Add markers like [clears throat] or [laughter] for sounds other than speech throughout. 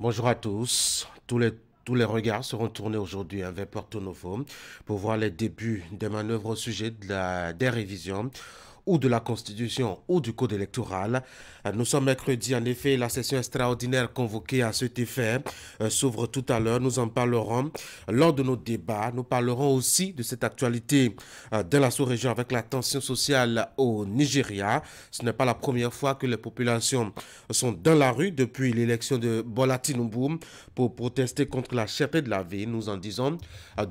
Bonjour à tous. Tous les, regards seront tournés aujourd'hui vers Porto Novo pour voir les débuts des manœuvres au sujet de la, des révisions ou de la Constitution ou du Code électoral. Euh, nous sommes mercredi, en effet, la session extraordinaire convoquée à cet effet euh, s'ouvre tout à l'heure. Nous en parlerons lors de nos débats. Nous parlerons aussi de cette actualité euh, de la sous-région avec la tension sociale au Nigeria. Ce n'est pas la première fois que les populations sont dans la rue depuis l'élection de Bola Tinubu pour protester contre la cherté de la vie. Nous en disons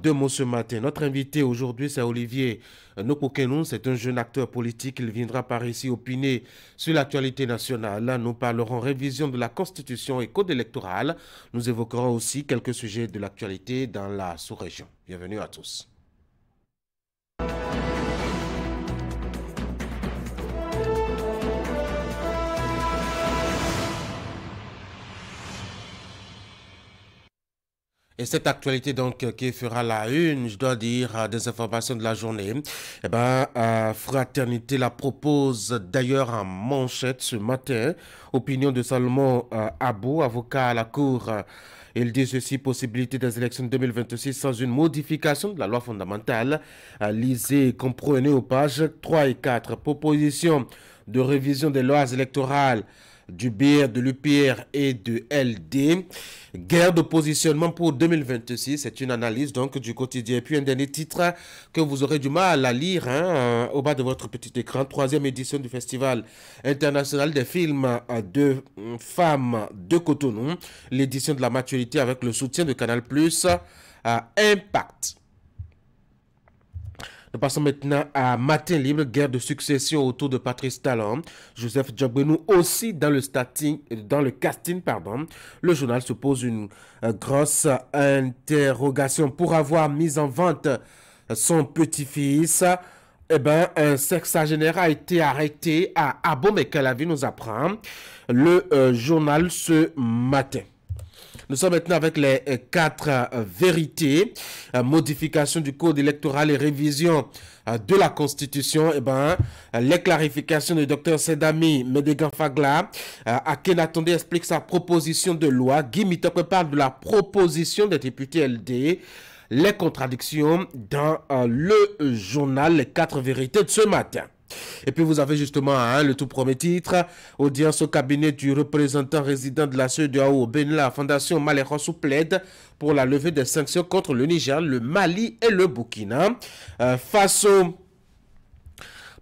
deux mots ce matin. Notre invité aujourd'hui, c'est Olivier Nokokenou. C'est un jeune acteur politique. Il viendra par ici opiner sur l'actualité nationale. Nous parlerons révision de la Constitution et code électoral. Nous évoquerons aussi quelques sujets de l'actualité dans la sous-région. Bienvenue à tous. Et cette actualité donc euh, qui fera la une, je dois dire, euh, des informations de la journée, eh ben, euh, Fraternité la propose d'ailleurs en manchette ce matin. Opinion de Salomon Abou, avocat à la Cour. Il dit ceci, possibilité des élections 2026 sans une modification de la loi fondamentale. lisez et comprenez aux pages 3 et 4. Proposition de révision des lois électorales du BR, de l'UPR et de LD. Guerre de positionnement pour 2026, c'est une analyse donc du quotidien. Et puis un dernier titre que vous aurez du mal à lire hein, euh, au bas de votre petit écran. Troisième édition du Festival international des films de femmes de Cotonou. L'édition de la maturité avec le soutien de Canal Plus à Impact. Nous passons maintenant à Matin Libre, guerre de succession autour de Patrice Talon. Joseph Djabrenou aussi dans le, dans le casting. Pardon. Le journal se pose une euh, grosse interrogation pour avoir mis en vente son petit-fils. Eh bien, un sexagénaire a été arrêté à Abomey, vie nous apprend le euh, journal ce matin. Nous sommes maintenant avec les euh, quatre euh, vérités. Euh, modification du code électoral et révision de la Constitution. Eh ben, les clarifications du docteur Sedami Medegan Fagla. Akenatonde explique sa proposition de loi. Guy Mitokwe parle de la proposition des députés LD les contradictions dans le journal Les quatre vérités de ce matin. Et puis vous avez justement hein, le tout premier titre, audience au cabinet du représentant résident de la CEDEAO au Bénin, la fondation plaide pour la levée des sanctions contre le Niger, le Mali et le Burkina. Euh, face au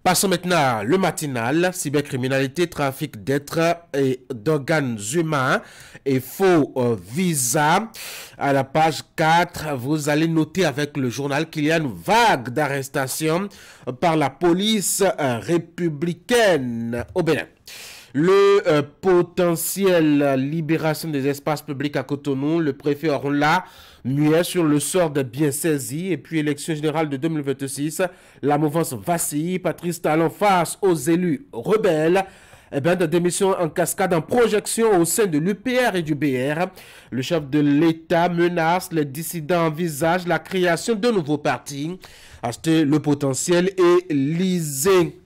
Passons maintenant le matinal, cybercriminalité, trafic d'êtres et d'organes humains et faux euh, visa. À la page 4, vous allez noter avec le journal qu'il y a une vague d'arrestations par la police euh, républicaine au Bénin. Le euh, potentiel libération des espaces publics à Cotonou, le préfet là muet sur le sort des biens saisis. Et puis, élection générale de 2026, la mouvance vacille. Patrice Talon face aux élus rebelles. Eh bien, de démission en cascade en projection au sein de l'UPR et du BR. Le chef de l'État menace, les dissidents envisagent la création de nouveaux partis. Acheter le potentiel et lisez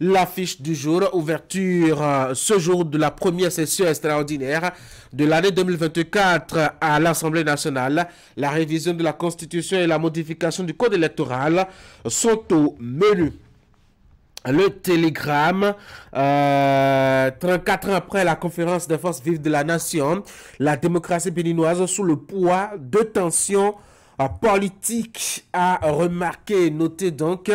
l'affiche du jour, ouverture euh, ce jour de la première session extraordinaire de l'année 2024 à l'Assemblée nationale. La révision de la Constitution et la modification du Code électoral sont au menu. Le télégramme, 34 euh, ans après la conférence des forces vives de la nation, la démocratie béninoise sous le poids de tensions euh, politiques a remarqué, noté donc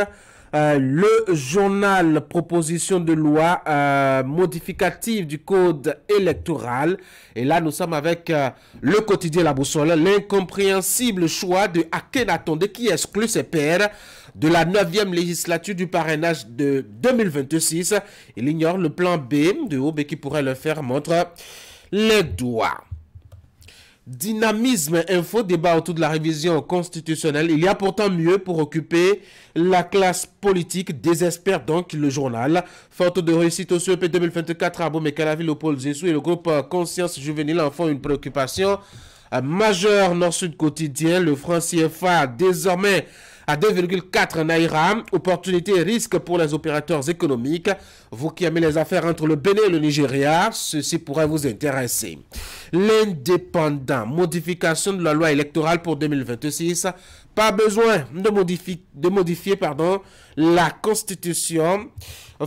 euh, le journal proposition de loi euh, modificative du code électoral. Et là, nous sommes avec euh, le quotidien La Boussole, l'incompréhensible choix de Akenatonde qui exclut ses pairs de la 9e législature du parrainage de 2026. Il ignore le plan B de OB qui pourrait le faire montre les doigts. Dynamisme, info, débat autour de la révision constitutionnelle. Il y a pourtant mieux pour occuper la classe politique, désespère donc le journal. Faute de réussite au CEP 2024, à Calavi, Léopold Zissou et le groupe Conscience Juvénile en font une préoccupation majeure nord-sud quotidien. Le franc CFA désormais à 2,4 naira. Opportunité et risque pour les opérateurs économiques. Vous qui aimez les affaires entre le Bénin et le Nigeria, ceci pourrait vous intéresser. L'indépendant, modification de la loi électorale pour 2026. Pas besoin de modifier, de modifier pardon, la constitution.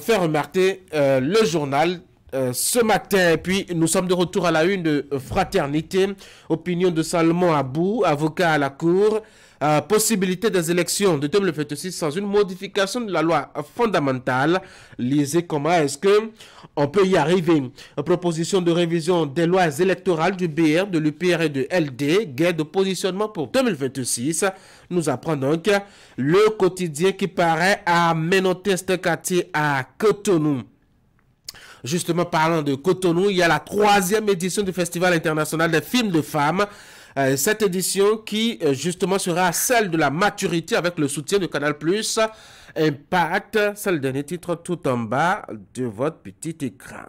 Fait remarquer euh, le journal euh, ce matin. Et puis, nous sommes de retour à la une de Fraternité. Opinion de Salomon Abou, avocat à la Cour. Euh, possibilité des élections de 2026 sans une modification de la loi fondamentale. Lisez comment est-ce que on peut y arriver. proposition de révision des lois électorales du BR, de l'UPR et de LD, guerre de positionnement pour 2026. Nous apprenons donc le quotidien qui paraît à Menotest quartier à Cotonou. Justement, parlant de Cotonou, il y a la troisième édition du Festival international des films de femmes. Euh, cette édition qui, euh, justement, sera celle de la maturité avec le soutien de Canal+. Impact, c'est le dernier titre tout en bas de votre petit écran.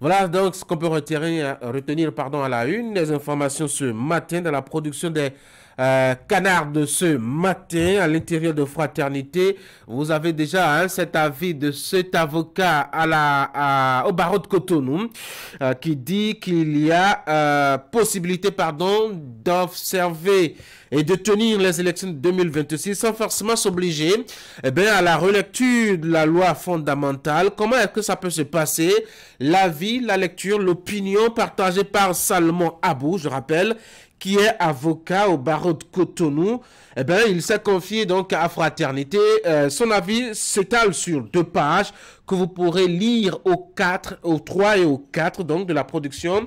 Voilà donc ce qu'on peut retenir, retenir pardon, à la une. Les informations ce matin dans la production des euh, canard de ce matin à l'intérieur de Fraternité. Vous avez déjà hein, cet avis de cet avocat au barreau de Cotonou euh, qui dit qu'il y a euh, possibilité pardon, d'observer et de tenir les élections de 2026 sans forcément s'obliger eh à la relecture de la loi fondamentale. Comment est-ce que ça peut se passer? L'avis, la lecture, l'opinion partagée par Salomon Abou, je rappelle, qui est avocat au barreau de Cotonou, eh bien, il s'est confié donc à Fraternité. Euh, son avis s'étale sur deux pages que vous pourrez lire au 4, au 3 et au 4 donc de la production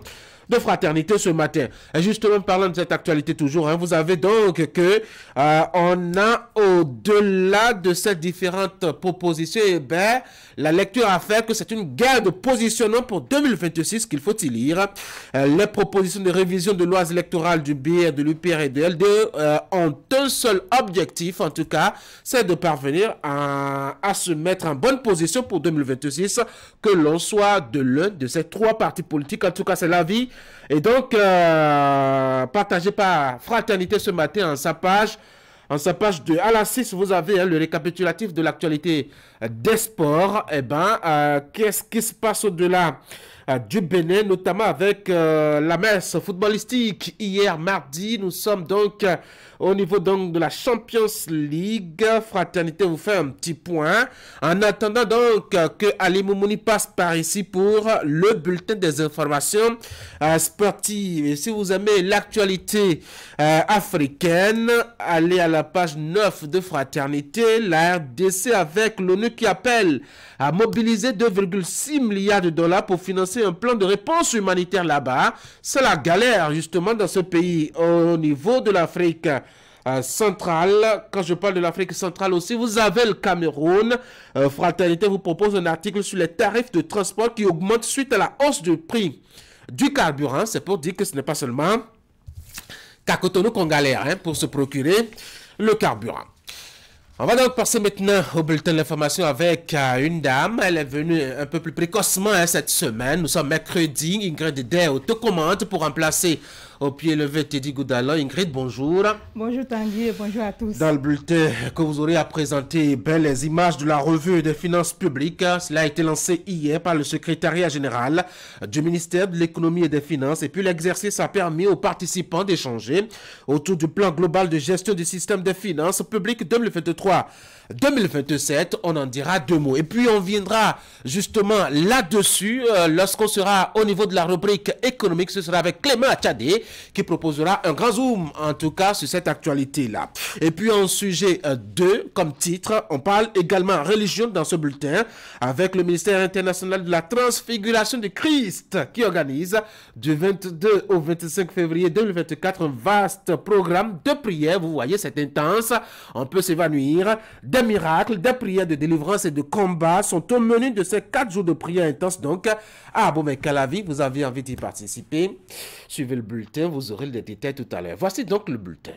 de fraternité ce matin. Et justement, parlant de cette actualité toujours, hein, vous avez donc que euh, on a au-delà de ces différentes propositions, eh ben, la lecture a fait que c'est une guerre de positionnement pour 2026 qu'il faut y lire. Euh, les propositions de révision de lois électorales du BR, de l'UPR et de LD euh, ont un seul objectif, en tout cas, c'est de parvenir à, se mettre en bonne position pour 2026, que l'on soit de l'un de ces trois partis politiques. En tout cas, c'est l'avis et donc, euh, partagé par Fraternité ce matin en sa page. En sa page 2 à la 6, vous avez hein, le récapitulatif de l'actualité des sports. Eh ben, euh, qu'est-ce qui se passe au-delà euh, du Bénin, notamment avec la messe footballistique hier mardi. Nous sommes donc au niveau donc de la Champions League. Fraternité vous fait un petit point. En attendant donc que Ali Moumouni passe par ici pour le bulletin des informations euh, sportives. Et si vous aimez l'actualité euh, africaine, allez à la page 9 de Fraternité. La RDC avec l'ONU qui appelle à mobiliser 2,6 milliards de dollars pour financer un plan de réponse humanitaire là-bas. C'est la galère justement dans ce pays au niveau de l'Afrique euh, centrale. Quand je parle de l'Afrique centrale aussi, vous avez le Cameroun. Euh, Fraternité vous propose un article sur les tarifs de transport qui augmentent suite à la hausse du prix du carburant. C'est pour dire que ce n'est pas seulement qu'à Cotonou qu'on galère hein, pour se procurer le carburant. On va donc passer maintenant au bulletin d'information avec euh, une dame. Elle est venue un peu plus précocement hein, cette semaine. Nous sommes mercredi. Ingrid Day commande pour remplacer au pied levé, Teddy Goudala. Ingrid, bonjour. Bonjour Tanguy et bonjour à tous. Dans le bulletin que vous aurez à présenter, ben, les images de la revue des finances publiques. Cela a été lancé hier par le secrétariat général du ministère de l'économie et des finances. Et puis l'exercice a permis aux participants d'échanger autour du plan global de gestion du système des finances publiques 2023. 2027, on en dira deux mots. Et puis on viendra justement là-dessus euh, lorsqu'on sera au niveau de la rubrique économique. Ce sera avec Clément Achadé qui proposera un grand zoom en tout cas sur cette actualité-là. Et puis en sujet 2, euh, comme titre, on parle également religion dans ce bulletin avec le ministère international de la transfiguration de Christ qui organise du 22 au 25 février 2024 un vaste programme de prière. Vous voyez, c'est intense. On peut s'évanouir miracles, des prières de délivrance et de combat sont au menu de ces quatre jours de prière intense. Donc, ah bon, mais vie vous avez envie d'y participer? Suivez le bulletin, vous aurez les détails tout à l'heure. Voici donc le bulletin.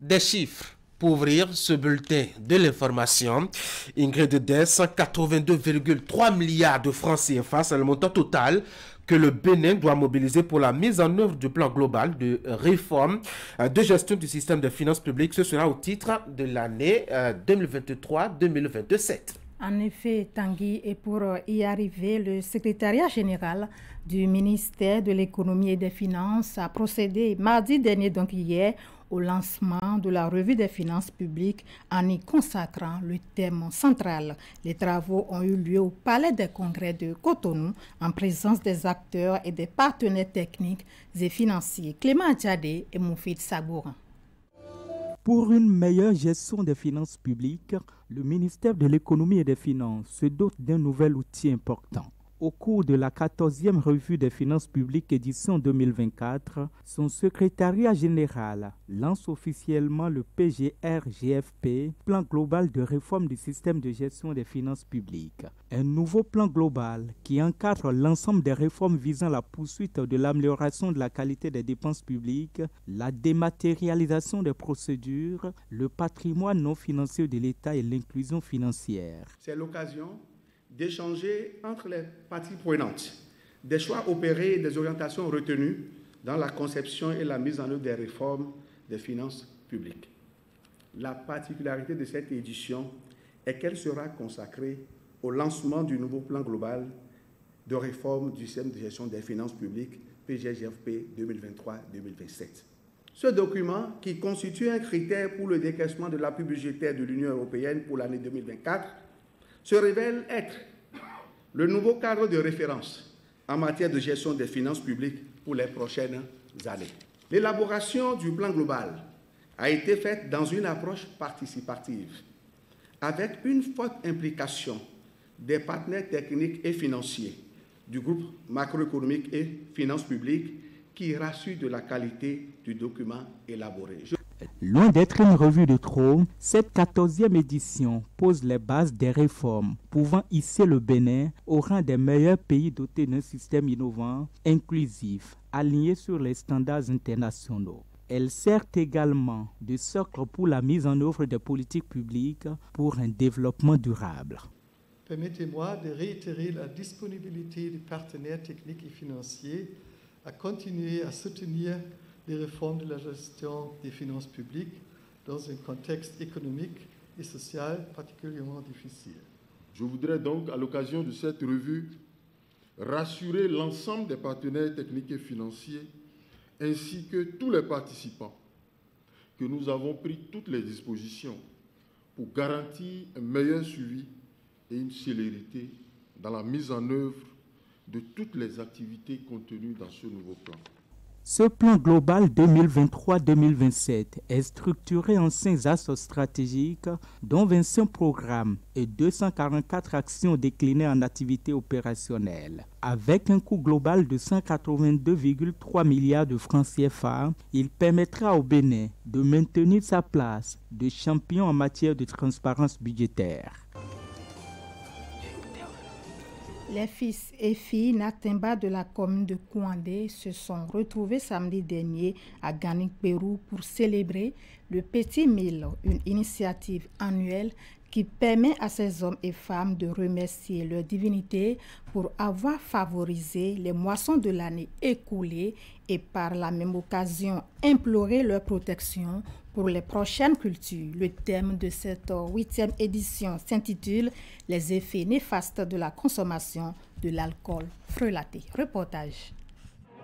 Des chiffres pour ouvrir ce bulletin de l'information, Ingrid Dess, 82,3 milliards de francs CFA, c'est le montant total que le Bénin doit mobiliser pour la mise en œuvre du plan global de réforme euh, de gestion du système de finances publiques. Ce sera au titre de l'année 2023-2027. Euh, en effet, Tanguy, et pour euh, y arriver, le secrétariat général du ministère de l'économie et des finances a procédé mardi dernier, donc hier, au lancement de la revue des finances publiques en y consacrant le thème central. Les travaux ont eu lieu au Palais des Congrès de Cotonou en présence des acteurs et des partenaires techniques et financiers Clément Djadé et Moufid Sabouran. Pour une meilleure gestion des finances publiques, le ministère de l'économie et des finances se dote d'un nouvel outil important au cours de la 14e revue des finances publiques édition 2024, son secrétariat général lance officiellement le PGR-GFP, Plan global de réforme du système de gestion des finances publiques. Un nouveau plan global qui encadre l'ensemble des réformes visant la poursuite de l'amélioration de la qualité des dépenses publiques, la dématérialisation des procédures, le patrimoine non financier de l'État et l'inclusion financière. C'est l'occasion d'échanger entre les parties prenantes des choix opérés et des orientations retenues dans la conception et la mise en œuvre des réformes des finances publiques. La particularité de cette édition est qu'elle sera consacrée au lancement du nouveau plan global de réforme du système de gestion des finances publiques PGGFP 2023-2027. Ce document, qui constitue un critère pour le décaissement de l'appui budgétaire de l'Union européenne pour l'année 2024, se révèle être le nouveau cadre de référence en matière de gestion des finances publiques pour les prochaines années. L'élaboration du plan global a été faite dans une approche participative, avec une forte implication des partenaires techniques et financiers du groupe macroéconomique et finances publiques qui rassurent de la qualité du document élaboré. Loin d'être une revue de trop, cette quatorzième édition pose les bases des réformes pouvant hisser le Bénin au rang des meilleurs pays dotés d'un système innovant, inclusif, aligné sur les standards internationaux. Elle sert également de socle pour la mise en œuvre des politiques publiques pour un développement durable. Permettez-moi de réitérer la disponibilité des partenaires techniques et financiers à continuer à soutenir les réformes de la gestion des finances publiques dans un contexte économique et social particulièrement difficile. Je voudrais donc, à l'occasion de cette revue, rassurer l'ensemble des partenaires techniques et financiers, ainsi que tous les participants, que nous avons pris toutes les dispositions pour garantir un meilleur suivi et une célérité dans la mise en œuvre de toutes les activités contenues dans ce nouveau plan. Ce plan global 2023-2027 est structuré en cinq axes stratégiques, dont 25 programmes et 244 actions déclinées en activités opérationnelles. Avec un coût global de 182,3 milliards de francs CFA, il permettra au Bénin de maintenir sa place de champion en matière de transparence budgétaire. Les fils et filles Natemba de la commune de Kouandé se sont retrouvés samedi dernier à Ganik, Pérou pour célébrer le Petit Mille, une initiative annuelle qui permet à ces hommes et femmes de remercier leur divinité pour avoir favorisé les moissons de l'année écoulée et par la même occasion implorer leur protection pour les prochaines cultures. Le thème de cette huitième édition s'intitule Les effets néfastes de la consommation de l'alcool frelaté. Reportage.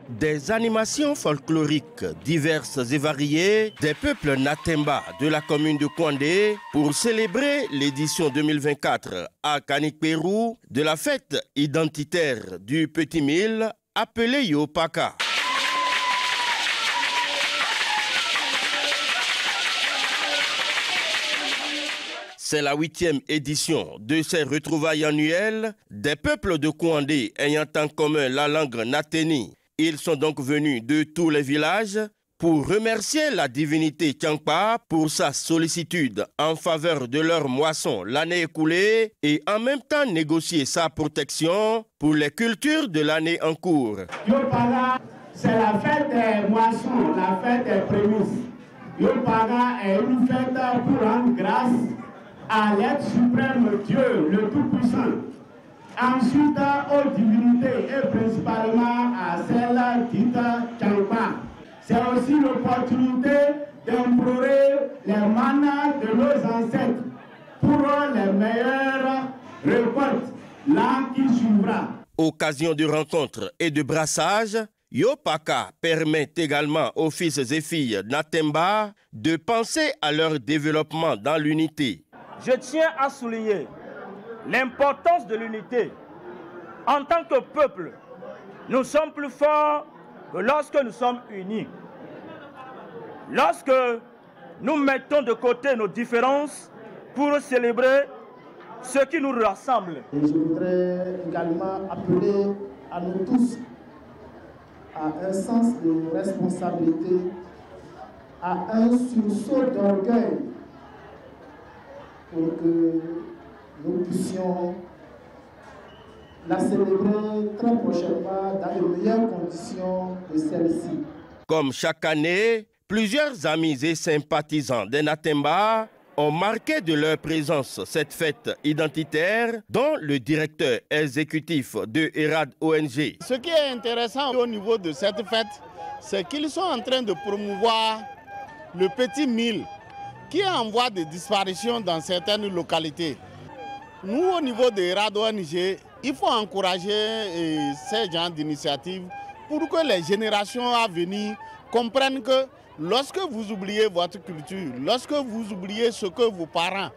Des animations folkloriques diverses et variées des peuples Natemba de la commune de Kwandé pour célébrer l'édition 2024 à Kanik Pérou de la fête identitaire du Petit Mille appelée Yopaka. C'est la huitième édition de ces retrouvailles annuelles des peuples de Kouandé ayant en commun la langue naténi. Ils sont donc venus de tous les villages pour remercier la divinité Tiangpa pour sa sollicitude en faveur de leur moisson l'année écoulée et en même temps négocier sa protection pour les cultures de l'année en cours. c'est la fête des moissons, la fête des prémices. Yopaga est une fête pour rendre grâce à l'être suprême Dieu, le Tout-Puissant. Ensuite, aux divinités et principalement à celle dite Champa. C'est aussi l'opportunité d'implorer les manas de nos ancêtres pour les meilleures récoltes, l'an qui suivra. Occasion de rencontres et de brassage, Yopaka permet également aux fils et filles Natemba de penser à leur développement dans l'unité. Je tiens à souligner l'importance de l'unité. En tant que peuple, nous sommes plus forts que lorsque nous sommes unis. Lorsque nous mettons de côté nos différences pour célébrer ce qui nous rassemble. Et je voudrais également appeler à nous tous à un sens de responsabilité, à un sursaut d'orgueil pour que nous puissions la célébrer très prochainement dans les meilleures conditions de celle-ci. Comme chaque année, plusieurs amis et sympathisants d'Enatemba ont marqué de leur présence cette fête identitaire dont le directeur exécutif de ERAD ONG. Ce qui est intéressant au niveau de cette fête, c'est qu'ils sont en train de promouvoir le petit mille qui est en voie de disparition dans certaines localités. Nous, au niveau de ERAD ONG, il faut encourager ces genres d'initiatives pour que les générations à venir comprennent que lorsque vous oubliez votre culture, lorsque vous oubliez ce que vos parents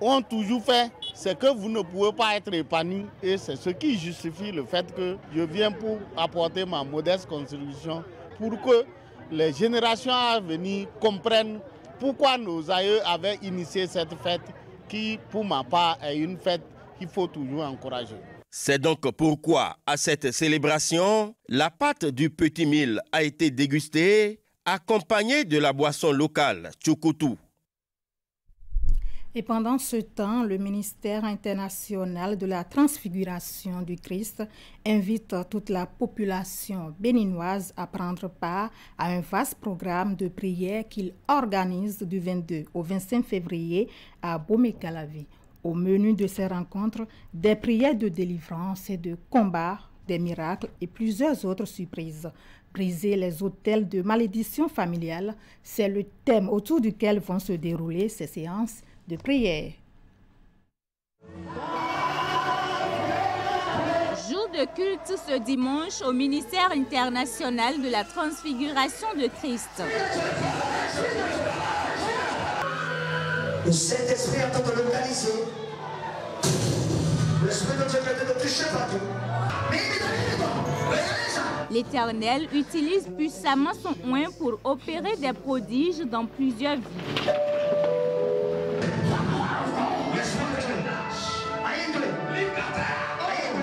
ont toujours fait, c'est que vous ne pouvez pas être épanoui et c'est ce qui justifie le fait que je viens pour apporter ma modeste contribution pour que les générations à venir comprennent pourquoi nos aïeux avaient initié cette fête qui, pour ma part, est une fête qu'il faut toujours encourager? C'est donc pourquoi, à cette célébration, la pâte du petit mille a été dégustée accompagné de la boisson locale, Tchoukoutou. Et pendant ce temps, le ministère international de la transfiguration du Christ invite toute la population béninoise à prendre part à un vaste programme de prière qu'il organise du 22 au 25 février à Bomekalavi. Au menu de ces rencontres, des prières de délivrance et de combat, des miracles et plusieurs autres surprises. Briser les hôtels de malédiction familiale, c'est le thème autour duquel vont se dérouler ces séances de prière. Jour de culte ce dimanche au ministère international de la transfiguration de Christ. Le Saint-Esprit est en train de localiser. L'Esprit de Dieu vient de toucher partout. Mais L'Éternel utilise puissamment son oin pour opérer des prodiges dans plusieurs villes.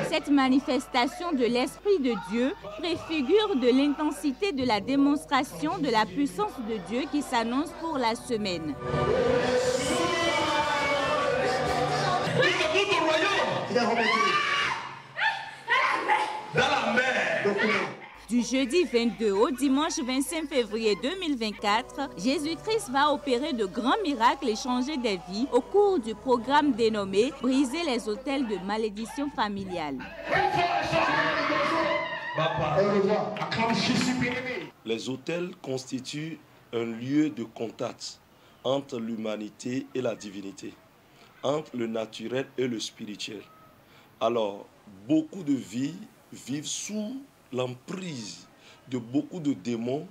Cette manifestation de l'Esprit de Dieu préfigure de l'intensité de la démonstration de la puissance de Dieu qui s'annonce pour la semaine. Du jeudi 22 au dimanche 25 février 2024, Jésus-Christ va opérer de grands miracles et changer des vies au cours du programme dénommé Briser les hôtels de malédiction familiale. Les hôtels constituent un lieu de contact entre l'humanité et la divinité, entre le naturel et le spirituel. Alors, beaucoup de vies vivent sous l'emprise de beaucoup de démons.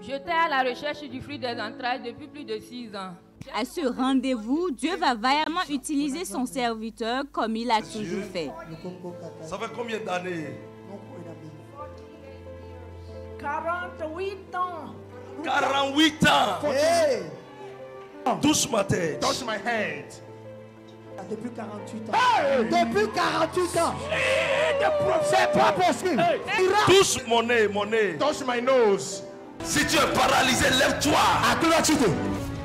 J'étais à la recherche du fruit des entrailles depuis plus de six ans. À ce rendez-vous, Dieu va vaillamment utiliser son serviteur comme il a toujours fait. Ça fait combien d'années? 48 ans. 48 ans Hey Touche ma tête. Touch my head. Depuis 48 ans. Depuis 48 ans. C'est pas possible. Touche mon nez, mon nez. Touch my nose. Si tu es paralysé, lève-toi.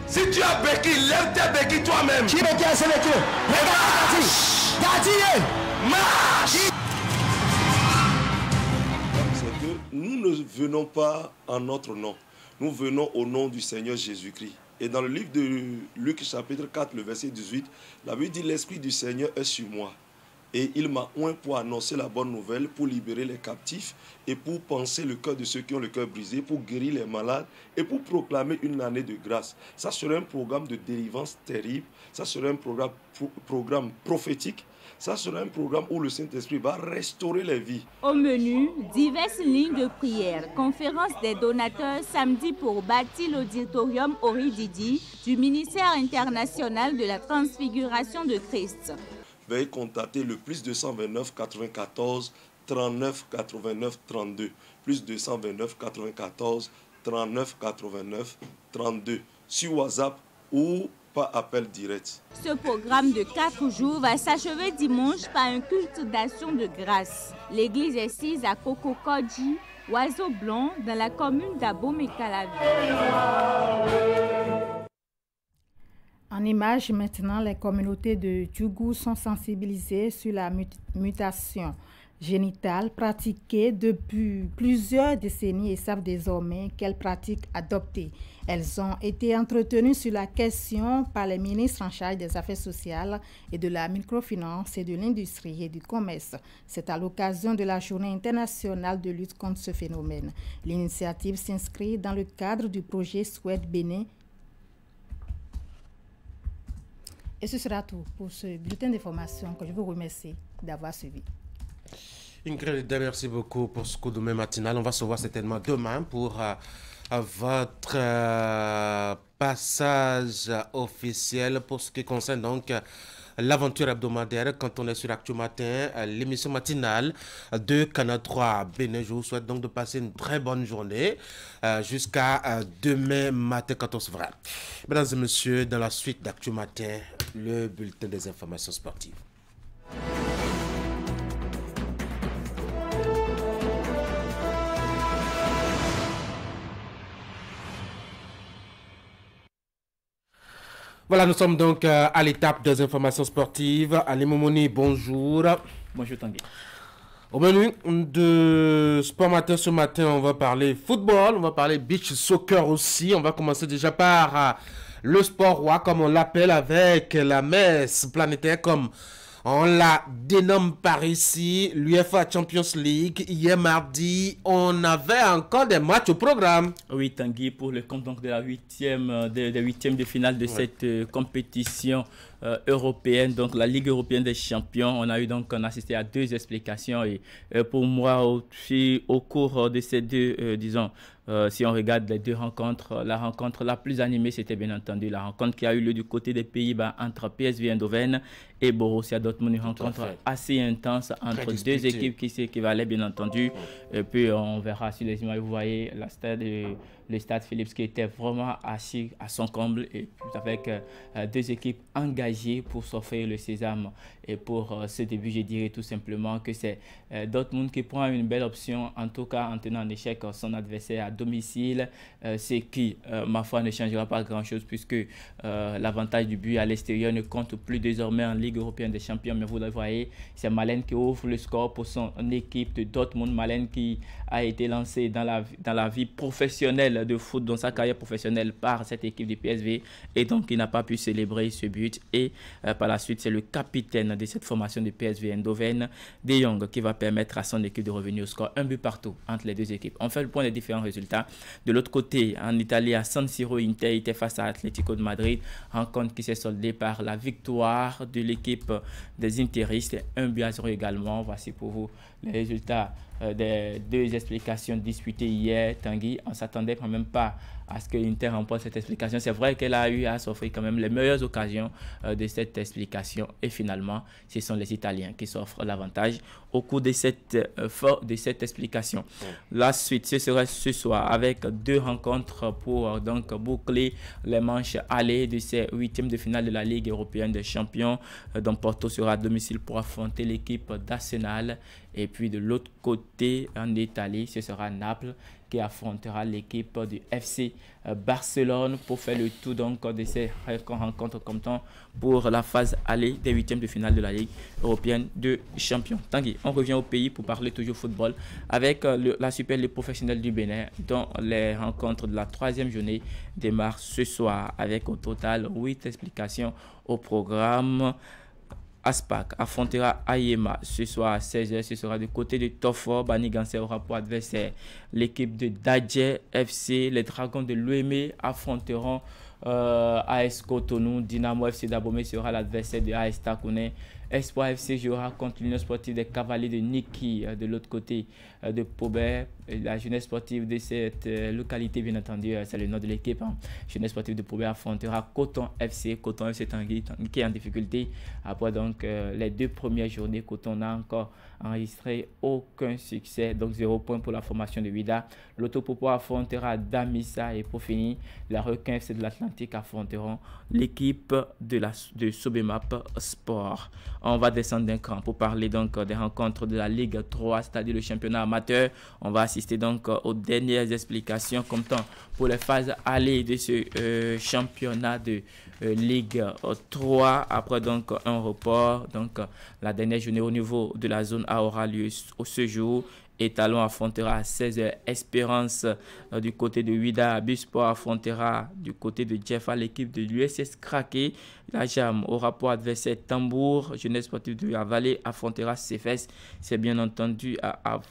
Si tu as béquille, lève tes béquilles toi-même. Qui béquille à. Marche. C'est que nous ne venons pas en notre nom. nous venons au nom du Seigneur Jésus-Christ. Et dans le livre de Luc chapitre 4, le verset 18, la Bible dit, l'Esprit du Seigneur est sur moi. Et il m'a oint pour annoncer la bonne nouvelle, pour libérer les captifs et pour penser le cœur de ceux qui ont le cœur brisé, pour guérir les malades et pour proclamer une année de grâce. Ça serait un programme de délivrance terrible. Ça serait un programme prophétique ça sera un programme où le Saint-Esprit va restaurer les vies. Au menu, diverses lignes de prière, conférence des donateurs samedi pour bâtir l'auditorium Orididi du ministère international de la transfiguration de Christ. Veuillez contacter le plus 229 94 39 89 32. Plus 229 94 39 89 32 sur WhatsApp ou pas appel direct. Ce programme de quatre jours va s'achever dimanche par un culte d'action de grâce. L'église est sise à Kokokodji, Oiseau Blanc, dans la commune d'Abomey-Calavi. En image maintenant, les communautés de Djougou sont sensibilisées sur la mutation génitale pratiquée depuis plusieurs décennies et savent désormais quelles pratiques adopter. Elles ont été entretenues sur la question par les ministres en charge des Affaires sociales et de la microfinance et de l'industrie et du commerce. C'est à l'occasion de la Journée internationale de lutte contre ce phénomène. L'initiative s'inscrit dans le cadre du projet Souhaite Bénin et ce sera tout pour ce bulletin d'information que je vous remercie d'avoir suivi. Ingrid, merci beaucoup pour ce coup de main matinal. On va se voir certainement demain pour euh, votre euh, passage officiel pour ce qui concerne donc l'aventure hebdomadaire quand on est sur Actu Matin, euh, l'émission matinale de Canal 3 Bénin. Je vous souhaite donc de passer une très bonne journée jusqu'à demain matin quand on se verra. Mesdames et messieurs, dans la suite d'Actu Matin, le bulletin des informations sportives. Voilà, nous sommes donc euh, à l'étape des informations sportives. Ali Momoni, bonjour. Bonjour Tanguy. Au menu de Sport Matin ce matin, on va parler football, on va parler beach soccer aussi. On va commencer déjà par euh, le sport roi, comme on l'appelle, avec la messe planétaire comme on la dénomme par ici, l'UFA Champions League. Hier mardi, on avait encore des matchs au programme. Oui, Tanguy, pour le compte donc de la huitième, euh, huitièmes de finale de cette euh, compétition euh, européenne, donc la Ligue européenne des champions. On a eu donc on a assisté à deux explications et pour moi aussi au cours de ces deux, disons, si on regarde les deux rencontres, la rencontre la plus animée, c'était bien entendu la rencontre qui a eu lieu du côté des Pays-Bas entre PSV Eindhoven et Borussia Dortmund. Une rencontre assez intense entre deux équipes qui s'équivalaient, bien entendu. Et puis, on verra si les images, vous voyez, la stade le Stade Philips qui était vraiment assis à son comble et avec euh, deux équipes engagées pour s'offrir le sésame. Et pour euh, ce début, je dirais tout simplement que c'est euh, Dortmund qui prend une belle option, en tout cas en tenant en échec son adversaire à domicile, ce qui, ma foi, ne changera pas grand-chose puisque l'avantage du but à l'extérieur ne compte plus désormais en Ligue européenne des champions. Mais vous le voyez, c'est Malen qui ouvre le score pour son équipe de Dortmund. Malen qui a été lancé dans la, dans la vie professionnelle de foot dans sa carrière professionnelle par cette équipe du PSV et donc il n'a pas pu célébrer ce but et euh, par la suite c'est le capitaine de cette formation du PSV Eindhoven, De Jong, qui va permettre à son équipe de revenir au score un but partout entre les deux équipes. On fait le point des différents résultats. De l'autre côté, en Italie, à San Siro, Inter était face à Atlético de Madrid, rencontre qui s'est soldée par la victoire de l'équipe des Interistes, un but à également. Voici pour vous les résultats euh, des deux explications disputées hier, Tanguy. On ne s'attendait quand même pas à ce que l'Inter remporte cette explication. C'est vrai qu'elle a eu à s'offrir quand même les meilleures occasions euh, de cette explication. Et finalement, ce sont les Italiens qui s'offrent l'avantage au cours de cette, euh, de cette explication. La suite, ce sera ce soir avec deux rencontres pour donc boucler les manches allées de ces huitièmes de finale de la Ligue européenne des champions. dont Porto sera à domicile pour affronter l'équipe d'Arsenal. Et puis de l'autre côté, en Italie, ce sera Naples qui affrontera l'équipe du FC euh, Barcelone pour faire le tour donc de ces rencontres comme temps pour la phase aller des huitièmes de finale de la Ligue européenne de champions. Tanguy, on revient au pays pour parler toujours football avec euh, la Super Ligue professionnelle du Bénin dont les rencontres de la troisième journée démarrent ce soir avec au total huit explications au programme. Aspak affrontera Ayema ce soir à 16h. Ce sera du côté de Tofor. Bani aura pour adversaire l'équipe de Dadje FC. Les Dragons de l'UEME affronteront euh, AS Cotonou. Dynamo FC d'Abomey sera l'adversaire de AS Takouné. Espoir FC jouera contre l'Union sportive des Cavaliers de Niki euh, de l'autre côté euh, de Paubert. La jeunesse sportive de cette euh, localité, bien entendu, c'est le nom de l'équipe. Hein. Jeunesse sportive de Paubert affrontera Coton FC. Coton FC qui est en difficulté. Après donc les deux premières journées, Coton n'a encore enregistré aucun succès. Donc zéro point pour la formation de Vida. L'Autopopo affrontera Damissa et pour finir, la Requin FC de l'Atlantique affronteront l'équipe de, la, de Sobemap Sport. On va descendre d'un cran pour parler donc des rencontres de la Ligue 3, c'est-à-dire le championnat amateur. On va assister donc aux dernières explications comme temps pour les phases allées de ce euh, championnat de euh, Ligue 3. Après donc un report, donc la dernière journée au niveau de la zone A aura lieu ce jour et Talon affrontera à 16h Espérance euh, du côté de Huida. Busport affrontera du côté de Jeff à l'équipe de l'USS Craqué. La JAM aura pour adversaire Tambour. Jeunesse sportive de la Vallée affrontera Cefes. C'est bien entendu à, à,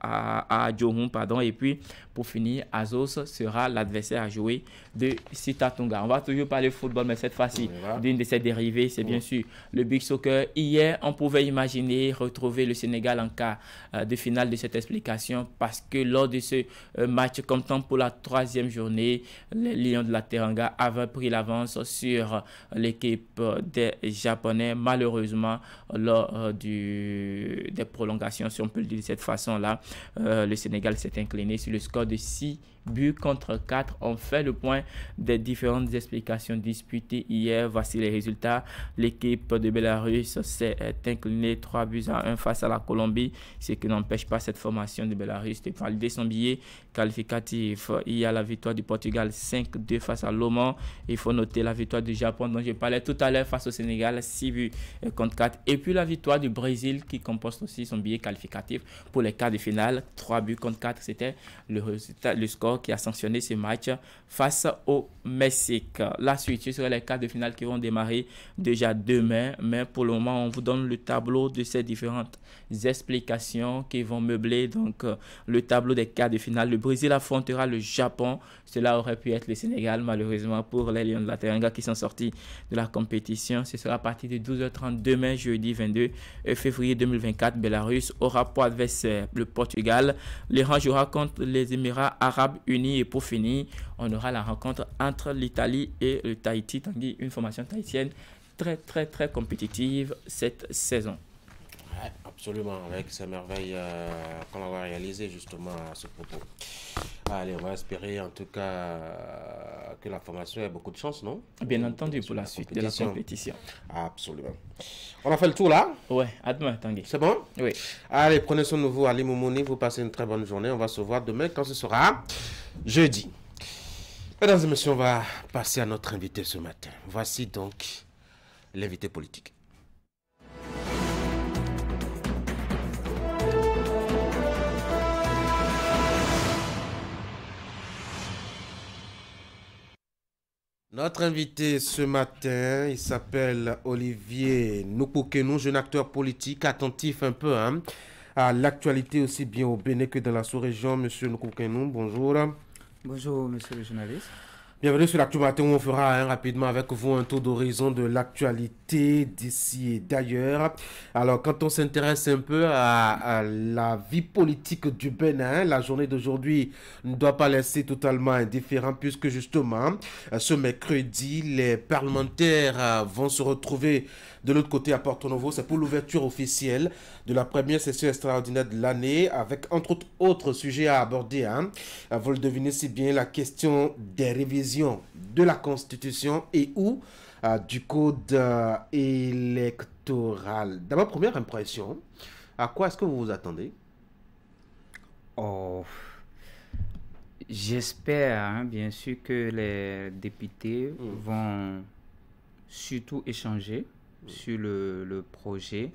à, à pardon. Et puis, pour finir, Azos sera l'adversaire à jouer de Sitatunga. On va toujours parler football, mais cette fois-ci, d'une de ses dérivées, c'est bien sûr le Big Soccer. Hier, on pouvait imaginer retrouver le Sénégal en cas euh, de finale de cette explication parce que lors de ce euh, match, comme temps pour la troisième journée, les Lions de la Teranga avaient pris l'avance sur les l'équipe des Japonais. Malheureusement, lors euh, du, des prolongations, si on peut le dire de cette façon-là, euh, le Sénégal s'est incliné sur le score de 6 buts contre 4. On fait le point des différentes explications disputées hier. Voici les résultats. L'équipe de Belarus s'est inclinée 3 buts à 1 face à la Colombie, ce qui n'empêche pas cette formation de Belarus de valider son billet qualificatif. Il y a la victoire du Portugal 5-2 face à l'Oman. Il faut noter la victoire du Japon dont je parlais tout à l'heure face au Sénégal 6 buts contre 4. Et puis la victoire du Brésil qui composte aussi son billet qualificatif pour les quarts de finale. 3 buts contre 4, c'était le, le score qui a sanctionné ce match face au Mexique. La suite, ce sera les quarts de finale qui vont démarrer déjà demain. Mais pour le moment, on vous donne le tableau de ces différentes explications qui vont meubler donc le tableau des quarts de finale. Le Brésil affrontera le Japon. Cela aurait pu être le Sénégal, malheureusement, pour les Lions de la Teranga qui sont sortis de la compétition. Ce sera à partir de 12h30 demain, jeudi 22 février 2024. Belarus aura pour adversaire le Portugal. L'Iran jouera contre les Émirats arabes unis. Et pour finir, on aura la rencontre entre l'Italie et le Tahiti. Tanguy, une formation tahitienne très, très, très compétitive cette saison. Absolument, avec ces merveilles euh, qu'on va réaliser justement à ce propos. Allez, on va espérer en tout cas que la formation ait beaucoup de chance, non? Bien entendu, pour la, suite de la compétition. Absolument. On a fait le tour là? Ouais, à demain, Tanguy. C'est bon? Oui. Allez, prenez soin de vous, Ali Moumouni. Vous passez une très bonne journée. On va se voir demain quand ce sera jeudi. Mesdames et messieurs, on va passer à notre invité ce matin. Voici donc l'invité politique. Notre invité ce matin, il s'appelle Olivier Nukukenou, jeune acteur politique, attentif un peu hein, à l'actualité aussi bien au Bénin que dans la sous-région. Monsieur Nukukenou, bonjour. Bonjour, monsieur le journaliste. Bienvenue sur l'Actu Matin où on fera hein, rapidement avec vous un tour d'horizon de l'actualité d'ici et d'ailleurs. Alors, quand on s'intéresse un peu à, la vie politique du Bénin, la journée d'aujourd'hui ne doit pas laisser totalement indifférent puisque justement, ce mercredi, les parlementaires euh, vont se retrouver de l'autre côté, à Porto Novo, c'est pour l'ouverture officielle de la première session extraordinaire de l'année, avec entre autres sujets à aborder. Hein. Vous le devinez si bien, la question des révisions de la Constitution et ou euh, du code euh, électoral. D'abord, première impression, à quoi est-ce que vous vous attendez? Oh, J'espère, hein, bien sûr, que les députés Mm. vont surtout échanger sur le, le projet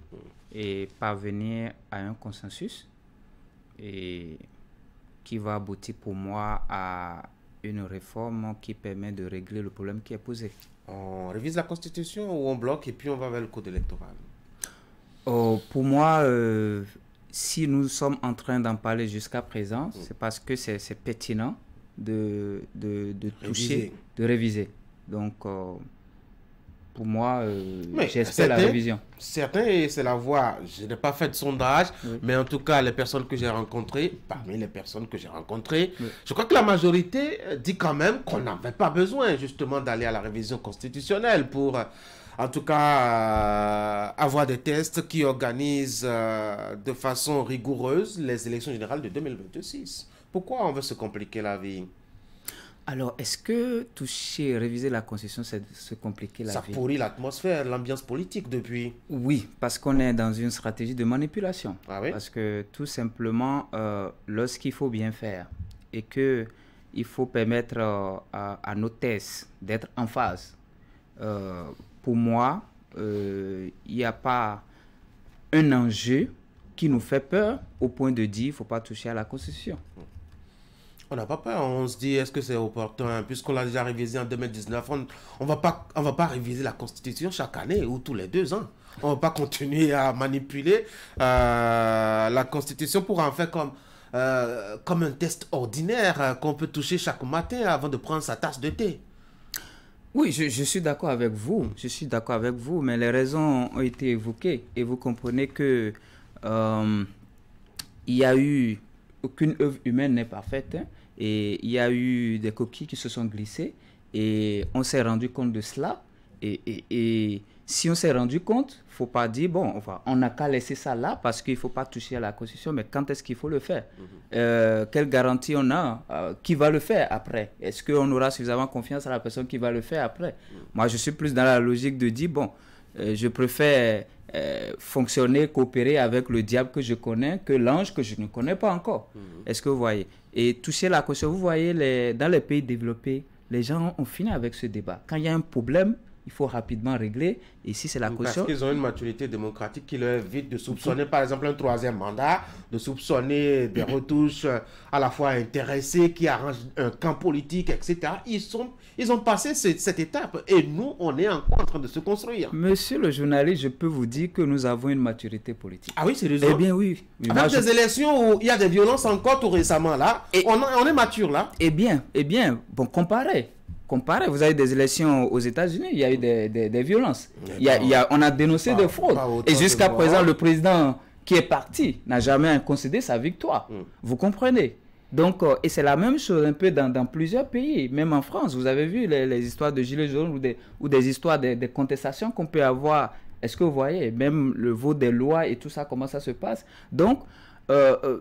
et parvenir à un consensus et qui va aboutir pour moi à une réforme qui permet de régler le problème qui est posé. On révise la Constitution ou on bloque et puis on va vers le code électoral? Oh, pour moi, euh, si nous sommes en train d'en parler jusqu'à présent, c'est parce que c'est c'est pertinent de, de, de toucher, Réviser. de réviser. Donc, euh, pour moi, euh, j'espère la révision. Certains, et c'est la voix, je n'ai pas fait de sondage, mais en tout cas, les personnes que j'ai rencontrées, parmi les personnes que j'ai rencontrées, je crois que la majorité euh, dit quand même qu'on n'avait pas besoin justement d'aller à la révision constitutionnelle pour, euh, en tout cas, euh, avoir des tests qui organisent euh, de façon rigoureuse les élections générales de 2026. Pourquoi on veut se compliquer la vie? Alors, est-ce que toucher, réviser la Constitution, c'est se compliquer la Ça vie? pourrit l'atmosphère, l'ambiance politique depuis. Oui, parce qu'on est dans une stratégie de manipulation. Ah oui? Parce que tout simplement, euh, lorsqu'il faut bien faire et que il faut permettre euh, à, à nos tests d'être en phase, euh, pour moi, il n'y a pas un enjeu qui nous fait peur au point de dire qu'il ne faut pas toucher à la Constitution. On n'a pas peur, on se dit est-ce que c'est opportun puisqu'on l'a déjà révisé en 2019, on on va pas on réviser la constitution chaque année ou tous les deux ans. On va pas continuer à manipuler euh, la constitution pour en faire comme euh, un test ordinaire euh, qu'on peut toucher chaque matin avant de prendre sa tasse de thé. Oui, je, je suis d'accord avec vous. Je suis d'accord avec vous, mais les raisons ont été évoquées et vous comprenez que il y a eu aucune œuvre humaine n'est parfaite. Hein, et il y a eu des coquilles qui se sont glissées et on s'est rendu compte de cela. Et, et- et si on s'est rendu compte, faut pas dire bon, enfin, on n'a qu'à laisser ça là parce qu'il faut pas toucher à la constitution, mais quand est-ce qu'il faut le faire? Euh, Quelle garantie on a Euh, Qui va le faire après? Est-ce qu'on aura suffisamment confiance à la personne qui va le faire après? Moi, je suis plus dans la logique de dire bon, euh, je préfère euh, fonctionner, coopérer avec le diable que je connais que l'ange que je ne connais pas encore. Est-ce que vous voyez? Et toucher la question, vous voyez, les, dans les pays développés, les gens ont fini avec ce débat. Quand il y a un problème, il faut rapidement régler. Et si c'est la Parce caution... qu'ils ont une maturité démocratique qui leur évite de soupçonner, par exemple, un troisième mandat, de soupçonner des retouches euh, à la fois intéressées qui arrangent un camp politique, etc. Ils, sont, ils ont passé ce- cette étape et nous, on est encore en train de se construire. Monsieur le journaliste, je peux vous dire que nous avons une maturité politique. Ah oui, sérieusement Eh bien oui. Avec je- des élections où il y a des violences encore tout récemment là, on, on est mature là. Eh bien, eh bien, bon, comparez. Comparez, vous avez des élections aux États-Unis, il y a eu des, des- des violences. Il y a, il y a- on a dénoncé Pas- des fraudes. Et jusqu'à présent, le président qui est parti n'a jamais concédé sa victoire. Mm. Vous comprenez? Donc, euh, et c'est la même chose un peu dans, dans plusieurs pays, même en France. Vous avez vu les, les histoires de Gilets jaunes ou des, ou des histoires de, des contestations qu'on peut avoir. Est-ce que vous voyez, même le vote des lois et tout ça, comment ça se passe? Donc, euh, euh,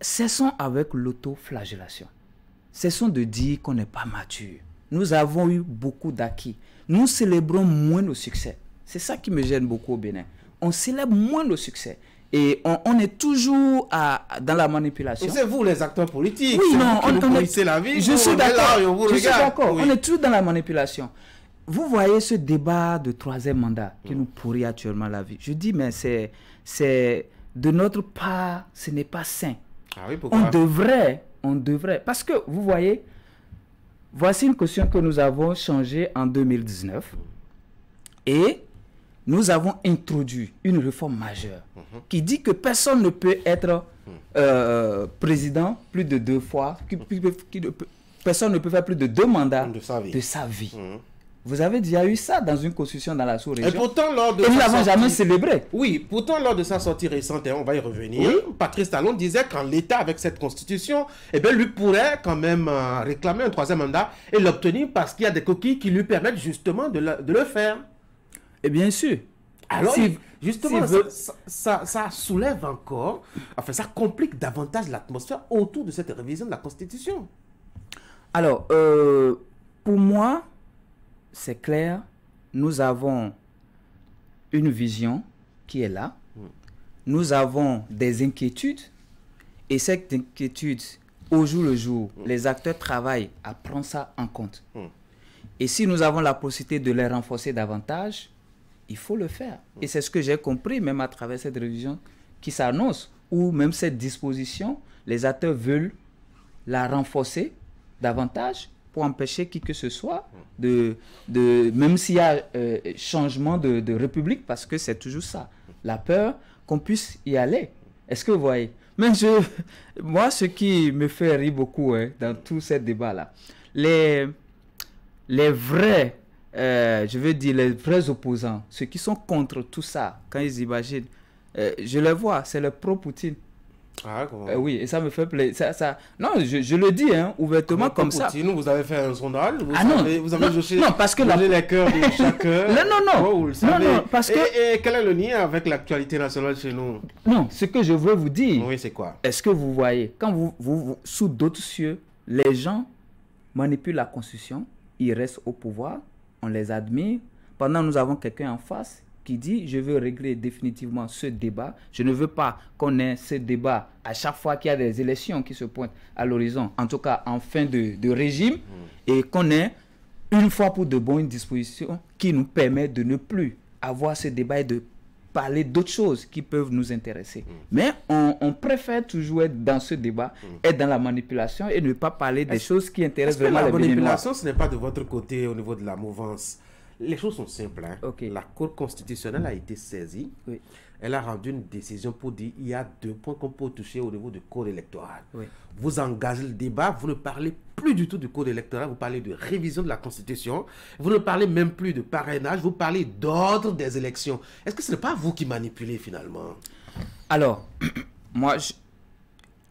cessons avec l'autoflagellation. Cessons de dire qu'on n'est pas mature. Nous avons eu beaucoup d'acquis. Nous célébrons moins nos succès. C'est ça qui me gêne beaucoup au Bénin. On célèbre moins nos succès. Et on, on est toujours à- dans la manipulation. C'est vous les acteurs politiques. Oui, non, on, on est- la vie. Je vous, suis d'accord. Je suis d'accord. Oui. On est toujours dans la manipulation. Vous voyez ce débat de troisième mandat qui nous pourrit actuellement la vie. Je dis, mais c'est de notre part, ce n'est pas sain. Ah oui, pourquoi? On devrait, on devrait, parce que vous voyez, voici une question que nous avons changée en 2019 et nous avons introduit une réforme majeure qui dit que personne ne peut être euh, président plus de deux fois, personne ne peut faire plus de deux mandats de sa vie. Vous avez déjà eu ça dans une constitution dans la sous-région. Et pourtant, lors de Et nous sa l'avons sortie- jamais célébré. Oui, pourtant, lors de sa sortie récente, et on va y revenir, Patrice Talon disait qu'en l'État, avec cette constitution, eh bien, lui pourrait quand même euh, réclamer un troisième mandat et l'obtenir parce qu'il y a des coquilles qui lui permettent justement de, le- de le faire. Et bien sûr. Alors, Si- justement, ça soulève encore, enfin, ça complique davantage l'atmosphère autour de cette révision de la Constitution. Alors, euh, pour moi, c'est clair, nous avons une vision qui est là. Nous avons des inquiétudes. Et cette inquiétude, au jour le jour, les acteurs travaillent à prendre ça en compte. Et si nous avons la possibilité de les renforcer davantage, il faut le faire. Et c'est ce que j'ai compris même à travers cette révision qui s'annonce, ou même cette disposition, les acteurs veulent la renforcer davantage pour empêcher qui que ce soit de, de même s'il y a euh, changement de, de république, parce que c'est toujours ça, la peur qu'on puisse y aller. Est-ce que vous voyez? Mais je, moi, ce qui me fait rire beaucoup hein, dans tout ce débat-là, les, les vrais, euh, je veux dire, les vrais opposants, ceux qui sont contre tout ça, quand ils imaginent, euh, je les vois, c'est le pro-Poutine. Ah, comment Euh, oui, et ça me fait plaisir. Ça, ça... Non, je, je le dis hein, ouvertement comme ça. Poutine, vous avez fait un sondage vous Ah non, avez, vous avez non, non, parce que la- les cœurs de [laughs] chacun. Non, non, non. Oh, vous le Non, savez. non, parce que- et quel est le lien avec l'actualité nationale chez nous? Non, ce que je veux vous dire. Oui, c'est quoi? Est-ce que vous voyez, quand vous, vous, vous- sous d'autres cieux, les gens manipulent la Constitution, ils restent au pouvoir, on les admire. Pendant nous avons quelqu'un en face qui dit je veux régler définitivement ce débat. Je ne veux pas qu'on ait ce débat à chaque fois qu'il y a des élections qui se pointent à l'horizon, en tout cas en fin de, de régime, et qu'on ait une fois pour de bon une disposition qui nous permet de ne plus avoir ce débat et de parler d'autres choses qui peuvent nous intéresser. Mais on, on préfère toujours être dans ce débat, être dans la manipulation et ne pas parler des choses qui intéressent que vraiment la les manipulation, ce n'est pas de votre côté au niveau de la mouvance. Les choses sont simples. hein. La Cour constitutionnelle a été saisie. Elle a rendu une décision pour dire il y a deux points qu'on peut toucher au niveau du code électoral. Oui. Vous engagez le débat, vous ne parlez plus du tout du code électoral, vous parlez de révision de la Constitution, vous ne parlez même plus de parrainage, vous parlez d'ordre des élections. Est-ce que ce n'est pas vous qui manipulez finalement? Alors, [clears throat] moi, je-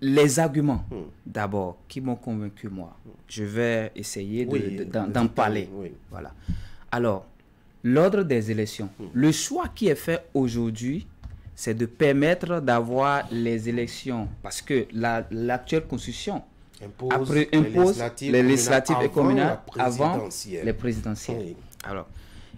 les arguments, d'abord, qui m'ont convaincu, moi, je vais essayer de- Oui, de- d'en parler. oui. Voilà. Alors, l'ordre des élections. Le choix qui est fait aujourd'hui, c'est de permettre d'avoir les élections, parce que la- l'actuelle constitution Impose après- les impose législatives les communales législatives et communales avant les présidentielles. Oui. Alors,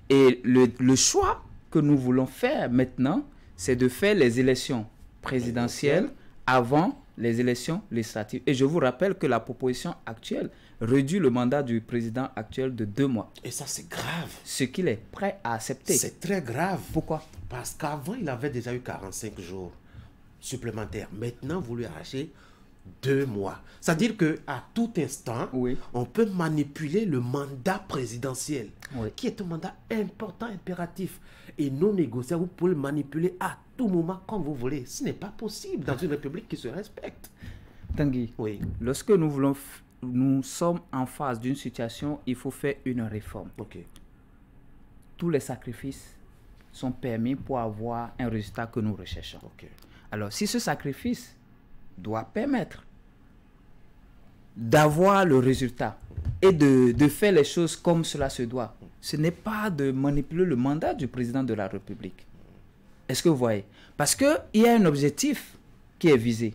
et le, le choix que nous voulons faire maintenant, c'est de faire les élections présidentielles avant les élections législatives. Et je vous rappelle que la proposition actuelle réduit le mandat du président actuel de deux mois. Et ça, c'est grave. Ce qu'il est prêt à accepter. C'est très grave. Pourquoi? Parce qu'avant, il avait déjà eu 45 jours supplémentaires. Maintenant, vous lui arrachez deux mois. C'est-à-dire que à tout instant, on peut manipuler le mandat présidentiel, qui est un mandat important, impératif et non négociable. Vous pouvez le manipuler à tout moment quand vous voulez. Ce n'est pas possible dans une république qui se respecte. Tanguy, oui. lorsque nous voulons, nous sommes en face d'une situation, il faut faire une réforme. Tous les sacrifices sont permis pour avoir un résultat que nous recherchons. Alors, si ce sacrifice doit permettre d'avoir le résultat et de, de faire les choses comme cela se doit, ce n'est pas de manipuler le mandat du président de la République. Est-ce que vous voyez? Parce qu'il y a un objectif qui est visé.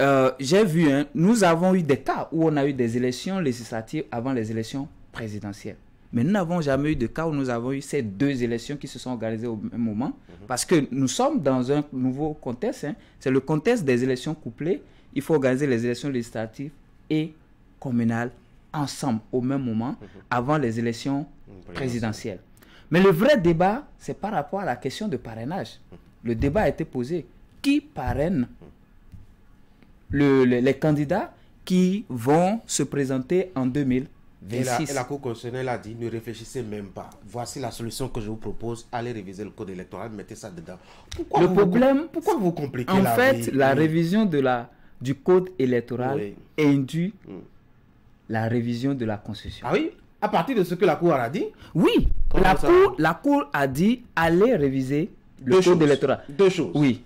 Euh, J'ai vu, hein, nous avons eu des cas où on a eu des élections législatives avant les élections présidentielles. Mais nous n'avons jamais eu de cas où nous avons eu ces deux élections qui se sont organisées au même moment. Parce que nous sommes dans un nouveau contexte. hein. C'est le contexte des élections couplées. Il faut organiser les élections législatives et communales ensemble au même moment avant les élections présidentielles. Mais le vrai débat, c'est par rapport à la question de parrainage. Le débat a été posé. Qui parraine le- le- les candidats qui vont se présenter en 2026 Et la, et la Cour constitutionnelle a dit, ne réfléchissez même pas. Voici la solution que je vous propose. Allez réviser le code électoral, mettez ça dedans. Pourquoi le vous- problème, pourquoi vous compliquez En la fait, vie? la Oui. révision de la, du code électoral Oui. induit la révision de la Constitution. Ah oui? À partir de ce que la Cour a dit? Oui, Comment la ça cour, la cour a dit allez réviser le Deux code choses. électoral. Deux choses. Oui.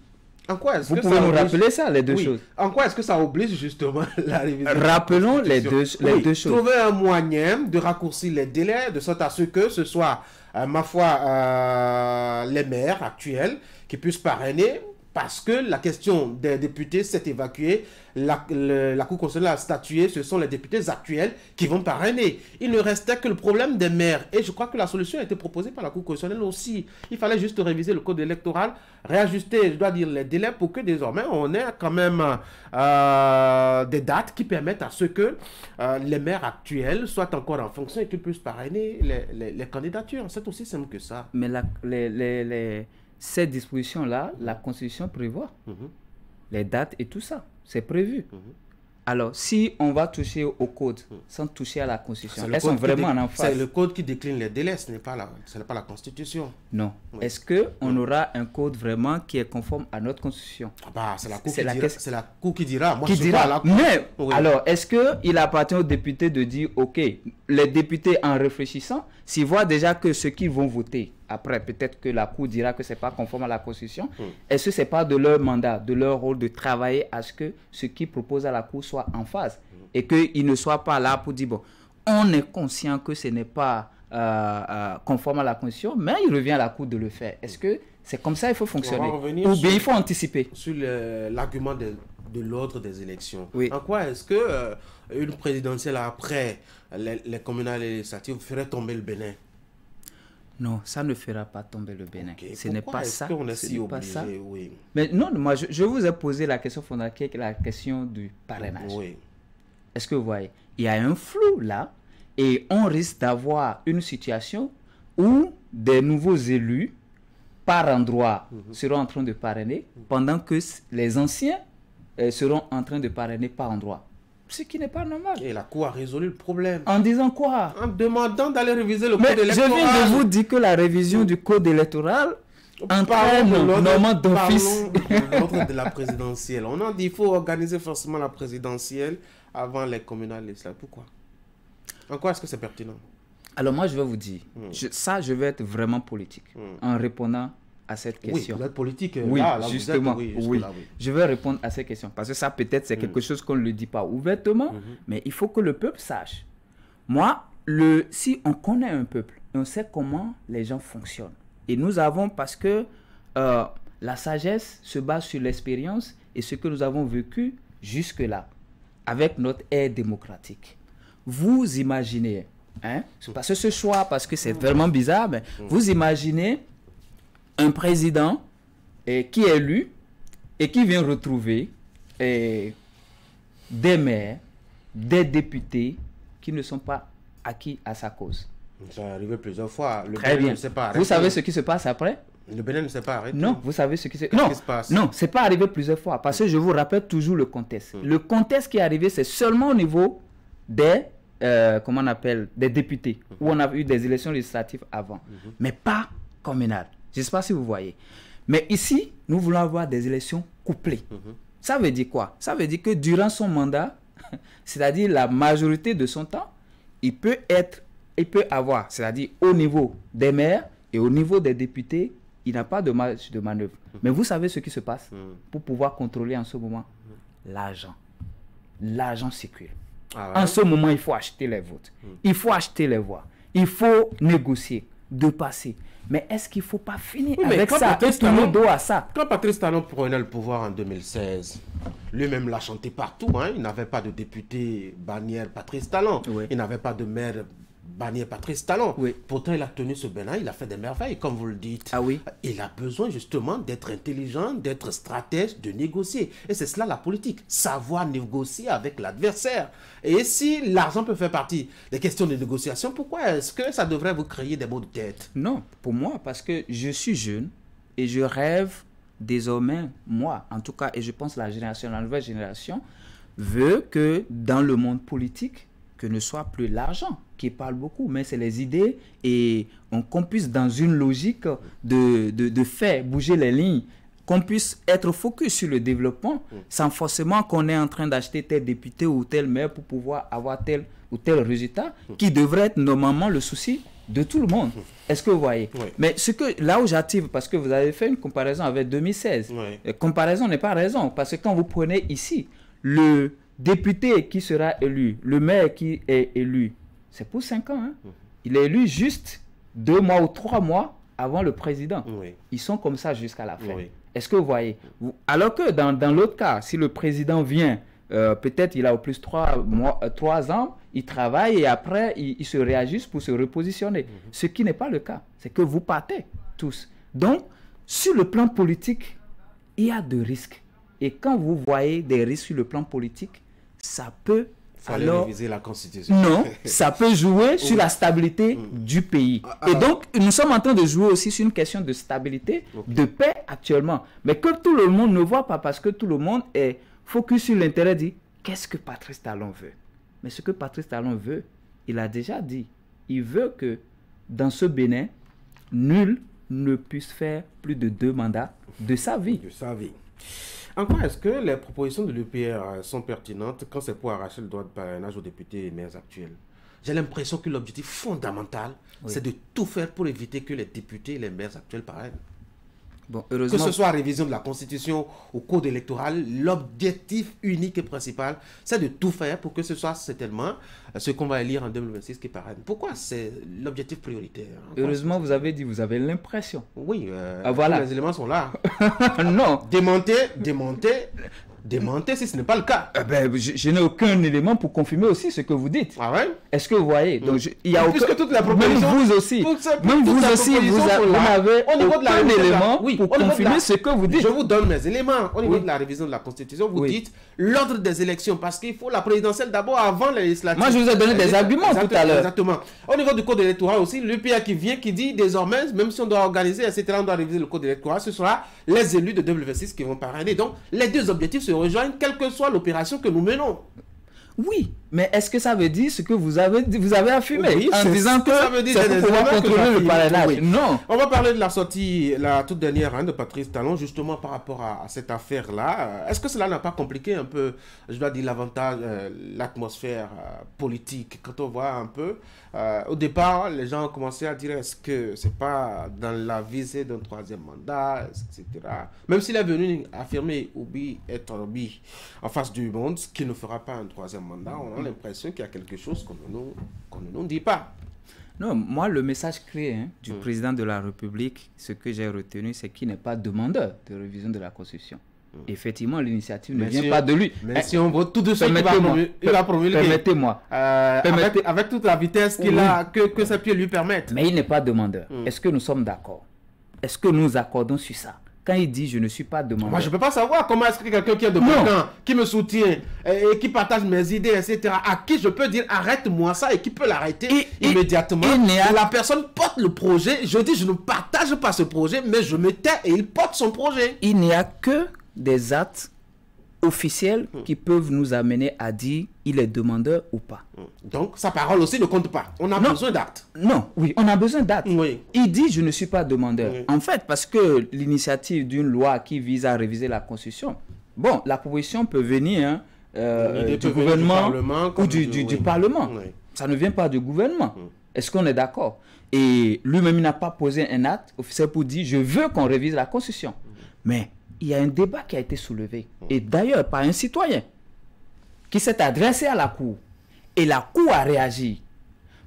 En quoi est-ce Vous que pouvez ça nous oblige- rappeler ça, les deux Oui. choses En quoi est-ce que ça oblige justement [laughs] la révision de la Rappelons les deux- les Oui, deux choses. Trouver un moyen de raccourcir les délais de sorte à ce que ce soit, euh, ma foi, euh, les maires actuels qui puissent parrainer parce que la question des députés s'est évacuée. La, Cour constitutionnelle a statué, ce sont les députés actuels qui vont parrainer. Il ne restait que le problème des maires. Et je crois que la solution a été proposée par la Cour constitutionnelle aussi. Il fallait juste réviser le code électoral, réajuster, je dois dire, les délais pour que désormais on ait quand même euh, des dates qui permettent à ce que euh, les maires actuels soient encore en fonction et qu'ils puissent parrainer les, les, candidatures. C'est aussi simple que ça. Mais la, les, les cette disposition-là, la Constitution prévoit mhm. les dates et tout ça. C'est prévu. Mhm. Alors, si on va toucher au code mhm. sans toucher à la Constitution, elles sont vraiment en face. C'est le code qui décline les délais, ce n'est pas, la, pas la Constitution. Non. Est-ce qu'on aura un code vraiment qui est conforme à notre Constitution? Ah bah, C'est la, Cour qui, dira, la Cour qui dira. Moi, qui dira. Mais, alors, est-ce qu'il appartient aux députés de dire, OK, les députés en réfléchissant, s'ils voient déjà que ce qu'ils vont voter, après, peut-être que la Cour dira que ce n'est pas conforme à la Constitution. Hmm. Est-ce que ce n'est pas de leur mandat, de leur rôle de travailler à ce que ce qu'ils proposent à la Cour soit en phase hmm. et qu'ils ne soient pas là pour dire, bon, on est conscient que ce n'est pas euh, euh, conforme à la Constitution, mais il revient à la Cour de le faire. Est-ce que c'est comme ça qu'il faut fonctionner? Ou bien il faut anticiper? Sur l'argument de, l'ordre des élections. En quoi est-ce que euh, une présidentielle après les, les communales et législatives ferait tomber le Bénin? Non, ça ne fera pas tomber le Bénin. Ce n'est pas ça. pas ça. Mais non, moi, je, vous ai posé la question fondamentale, la question du parrainage. Est-ce que vous voyez Il y a un flou là, et on risque d'avoir une situation où des nouveaux élus, par endroit, mhm. seront en train de parrainer, pendant que les anciens euh, seront en train de parrainer par endroit ce qui n'est pas normal. Et la Cour a résolu le problème. En disant quoi? En demandant d'aller réviser le code électoral. Je viens de vous dire que la révision du code électoral entraîne normalement d'office. L'ordre de la présidentielle. On a dit qu'il faut organiser forcément la présidentielle avant les communales législatives. Pourquoi? En quoi est-ce que c'est pertinent? Alors moi, je vais vous dire, hmm. ça, je vais être vraiment politique hmm. en répondant à cette question. Oui, politique. Oui, justement. oui, Je vais répondre à ces questions. Parce que ça, peut-être, c'est quelque mm. chose qu'on ne le dit pas ouvertement, mm-hmm. mais il faut que le peuple sache. Moi, le, si on connaît un peuple, on sait comment les gens fonctionnent. Et nous avons, parce que euh, la sagesse se base sur l'expérience et ce que nous avons vécu jusque-là, avec notre ère démocratique. Vous imaginez, hein, parce que ce choix, parce que c'est vraiment bizarre, mais mm. vous imaginez un président qui est élu et qui vient retrouver des maires, des députés qui ne sont pas acquis à sa cause. Ça est arrivé plusieurs fois. Le Très bien. pas vous savez ce qui se passe après? Le Bénin ne s'est pas arrêté. Non, vous savez ce qui se, non, passe? Non, c'est pas arrivé plusieurs fois parce que je vous rappelle toujours le contexte. Hmm. Le contexte qui est arrivé, c'est seulement au niveau des euh, comment on appelle des députés où on a eu des élections législatives avant, hmm. mais pas communales. Je ne sais pas si vous voyez. Mais ici, nous voulons avoir des élections couplées. Mhm. Ça veut dire quoi? Ça veut dire que durant son mandat, [laughs] c'est-à-dire la majorité de son temps, il peut être, il peut avoir, c'est-à-dire au niveau des maires et au niveau des députés, il n'a pas de marge de manœuvre. Mhm. Mais vous savez ce qui se passe mhm. pour pouvoir contrôler en ce moment? L'argent. L'argent circule. Ah en ce moment, il faut acheter les votes. Il faut acheter les voix. Il faut négocier, de passer. Mais est-ce qu'il ne faut pas finir avec ça Patrice dos à ça? Quand Patrice Talon prenait le pouvoir en 2016, lui-même l'a chanté partout. Hein. Il n'avait pas de député bannière Patrice Talon. Il n'avait pas de maire Bannier Patrice Talon. Pourtant, il a tenu ce Bénin, il a fait des merveilles, comme vous le dites. Ah oui. Il a besoin justement d'être intelligent, d'être stratège, de négocier. Et c'est cela la politique, savoir négocier avec l'adversaire. Et si l'argent peut faire partie des questions de négociation, pourquoi est-ce que ça devrait vous créer des maux de tête? Non, pour moi, parce que je suis jeune et je rêve désormais, moi en tout cas, et je pense la génération, la nouvelle génération, veut que dans le monde politique, que ne soit plus l'argent qui parle beaucoup, mais c'est les idées et qu'on puisse dans une logique de, de, faire bouger les lignes, qu'on puisse être focus sur le développement sans forcément qu'on est en train d'acheter tel député ou tel maire pour pouvoir avoir tel ou tel résultat qui devrait être normalement le souci de tout le monde. Est-ce que vous voyez? Mais ce que là où j'active, parce que vous avez fait une comparaison avec 2016, comparaison n'est pas raison, parce que quand vous prenez ici le député qui sera élu, le maire qui est élu, c'est pour cinq ans. Hein. Il est élu juste deux mois ou trois mois avant le président. Ils sont comme ça jusqu'à la fin. Est-ce que vous voyez? Alors que dans, dans l'autre cas, si le président vient, euh, peut-être il a au plus trois, mois, euh, trois ans, il travaille et après il, se réajuste pour se repositionner. Mhm. Ce qui n'est pas le cas. C'est que vous partez tous. Donc, sur le plan politique, il y a de risques. Et quand vous voyez des risques sur le plan politique, ça peut alors, réviser la Constitution. Non, [laughs] ça peut jouer sur la stabilité mm. du pays. Ah, ah. Et donc, nous sommes en train de jouer aussi sur une question de stabilité, de paix actuellement. Mais que tout le monde ne voit pas parce que tout le monde est focus sur l'intérêt dit qu'est-ce que Patrice Talon veut? Mais ce que Patrice Talon veut, il a déjà dit. Il veut que dans ce Bénin, nul ne puisse faire plus de deux mandats de sa vie. De sa vie. En quoi est-ce que les propositions de l'UPR sont pertinentes quand c'est pour arracher le droit de parrainage aux députés et maires actuels? J'ai l'impression que l'objectif fondamental, c'est de tout faire pour éviter que les députés et les maires actuels parrainent. Bon, heureusement... Que ce soit révision de la Constitution ou code électoral, l'objectif unique et principal, c'est de tout faire pour que ce soit certainement ce qu'on va élire en 2026 qui parraine. Pourquoi c'est l'objectif prioritaire Heureusement, vous avez dit, vous avez l'impression. Oui, euh, ah, voilà. les éléments sont là. [laughs] non. Démonter, démonter, démonter si ce n'est pas le cas. Eh ben, je, n'ai aucun élément pour confirmer aussi ce que vous dites. Ah ouais? Est-ce que vous voyez? Donc, il y a aucun... Même vous aussi. même vous aussi, vous, n'avez aucun élément pour confirmer ce que vous dites. Je vous donne mes éléments. Au niveau de la révision de la Constitution, vous dites l'ordre des élections, parce qu'il faut la présidentielle d'abord avant les législatives. Moi, je vous ai donné des arguments tout à l'heure. Exactement. Au niveau du code électoral aussi, l'UPA qui vient, qui dit désormais, même si on doit organiser, etc., on doit réviser le code électoral, ce sera les élus de 2026 qui vont parrainer. Donc, les deux objectifs se rejoignent, quelle que soit l'opération que nous menons. Oui, mais est-ce que ça veut dire ce que vous avez, vous avez affirmé? En disant que, ça veut dire pour pouvoir contrôler le parrainage Non. On va parler de la sortie, la toute dernière hein, de Patrice Talon, justement par rapport à, cette affaire-là. Est-ce que cela n'a pas compliqué un peu, je dois dire, l'avantage, euh, l'atmosphère euh, politique? Quand on voit un peu, euh, au départ, les gens ont commencé à dire est-ce que c'est pas dans la visée d'un troisième mandat, etc. Même s'il est venu affirmer, oublie, être oublie en face du monde, qu'il ne fera pas un troisième mandat, on l'impression qu'il y a quelque chose qu'on ne, nous dit pas. Non, moi, le message clé hein, du mm. président de la République, ce que j'ai retenu, c'est qu'il n'est pas demandeur de révision de la Constitution. Mm. Effectivement, l'initiative ne vient pas de lui. Mais si on vote tout de suite, il va promulguer. Permettez-moi. Euh, avec, toute la vitesse qu'il a, que, que ses pieds lui permettent. Mais il n'est pas demandeur. Mm. Est-ce que nous sommes d'accord? Est-ce que nous accordons sur ça? Quand il dit je ne suis pas demandeur. Moi, je ne peux pas savoir comment est-ce que quelqu'un qui est de camp, qui me soutient et, qui partage mes idées, etc., à qui je peux dire arrête-moi ça et qui peut l'arrêter immédiatement. La personne porte le projet. Je dis je ne partage pas ce projet, mais je me tais et il porte son projet. Il n'y a que des actes officiels hmm. qui peuvent nous amener à dire il est demandeur ou pas. Hmm. Donc sa parole aussi ne compte pas. On a besoin d'actes. Non, oui, on a besoin d'actes. Il dit je ne suis pas demandeur. En fait, parce que l'initiative d'une loi qui vise à réviser la Constitution, bon, la proposition peut venir hein, euh, du gouvernement ou du, du, Parlement. Ça ne vient pas du gouvernement. Hmm. Est-ce qu'on est, d'accord? Et lui-même, n'a pas posé un acte officiel pour dire je veux qu'on révise la Constitution. Mais il y a un débat qui a été soulevé, et d'ailleurs par un citoyen, qui s'est adressé à la Cour. Et la Cour a réagi.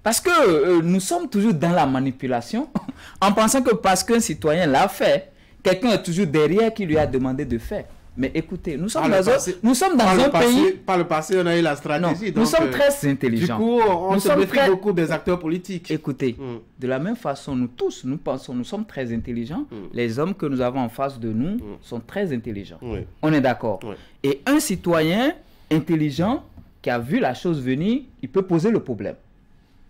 Parce que euh, nous sommes toujours dans la manipulation, [laughs] en pensant que parce qu'un citoyen l'a fait, quelqu'un est toujours derrière qui lui a demandé de faire. Mais écoutez, nous sommes, dans, un, nous sommes dans un pays. Par le passé, on a eu la stratégie. nous sommes euh, très intelligents. Du coup, on nous se sommes très... beaucoup des acteurs politiques. Écoutez, hmm. de la même façon, nous tous, nous pensons, nous sommes très intelligents. Hmm. Les hommes que nous avons en face de nous hmm. sont très intelligents. On est d'accord. Et un citoyen intelligent qui a vu la chose venir, il peut poser le problème.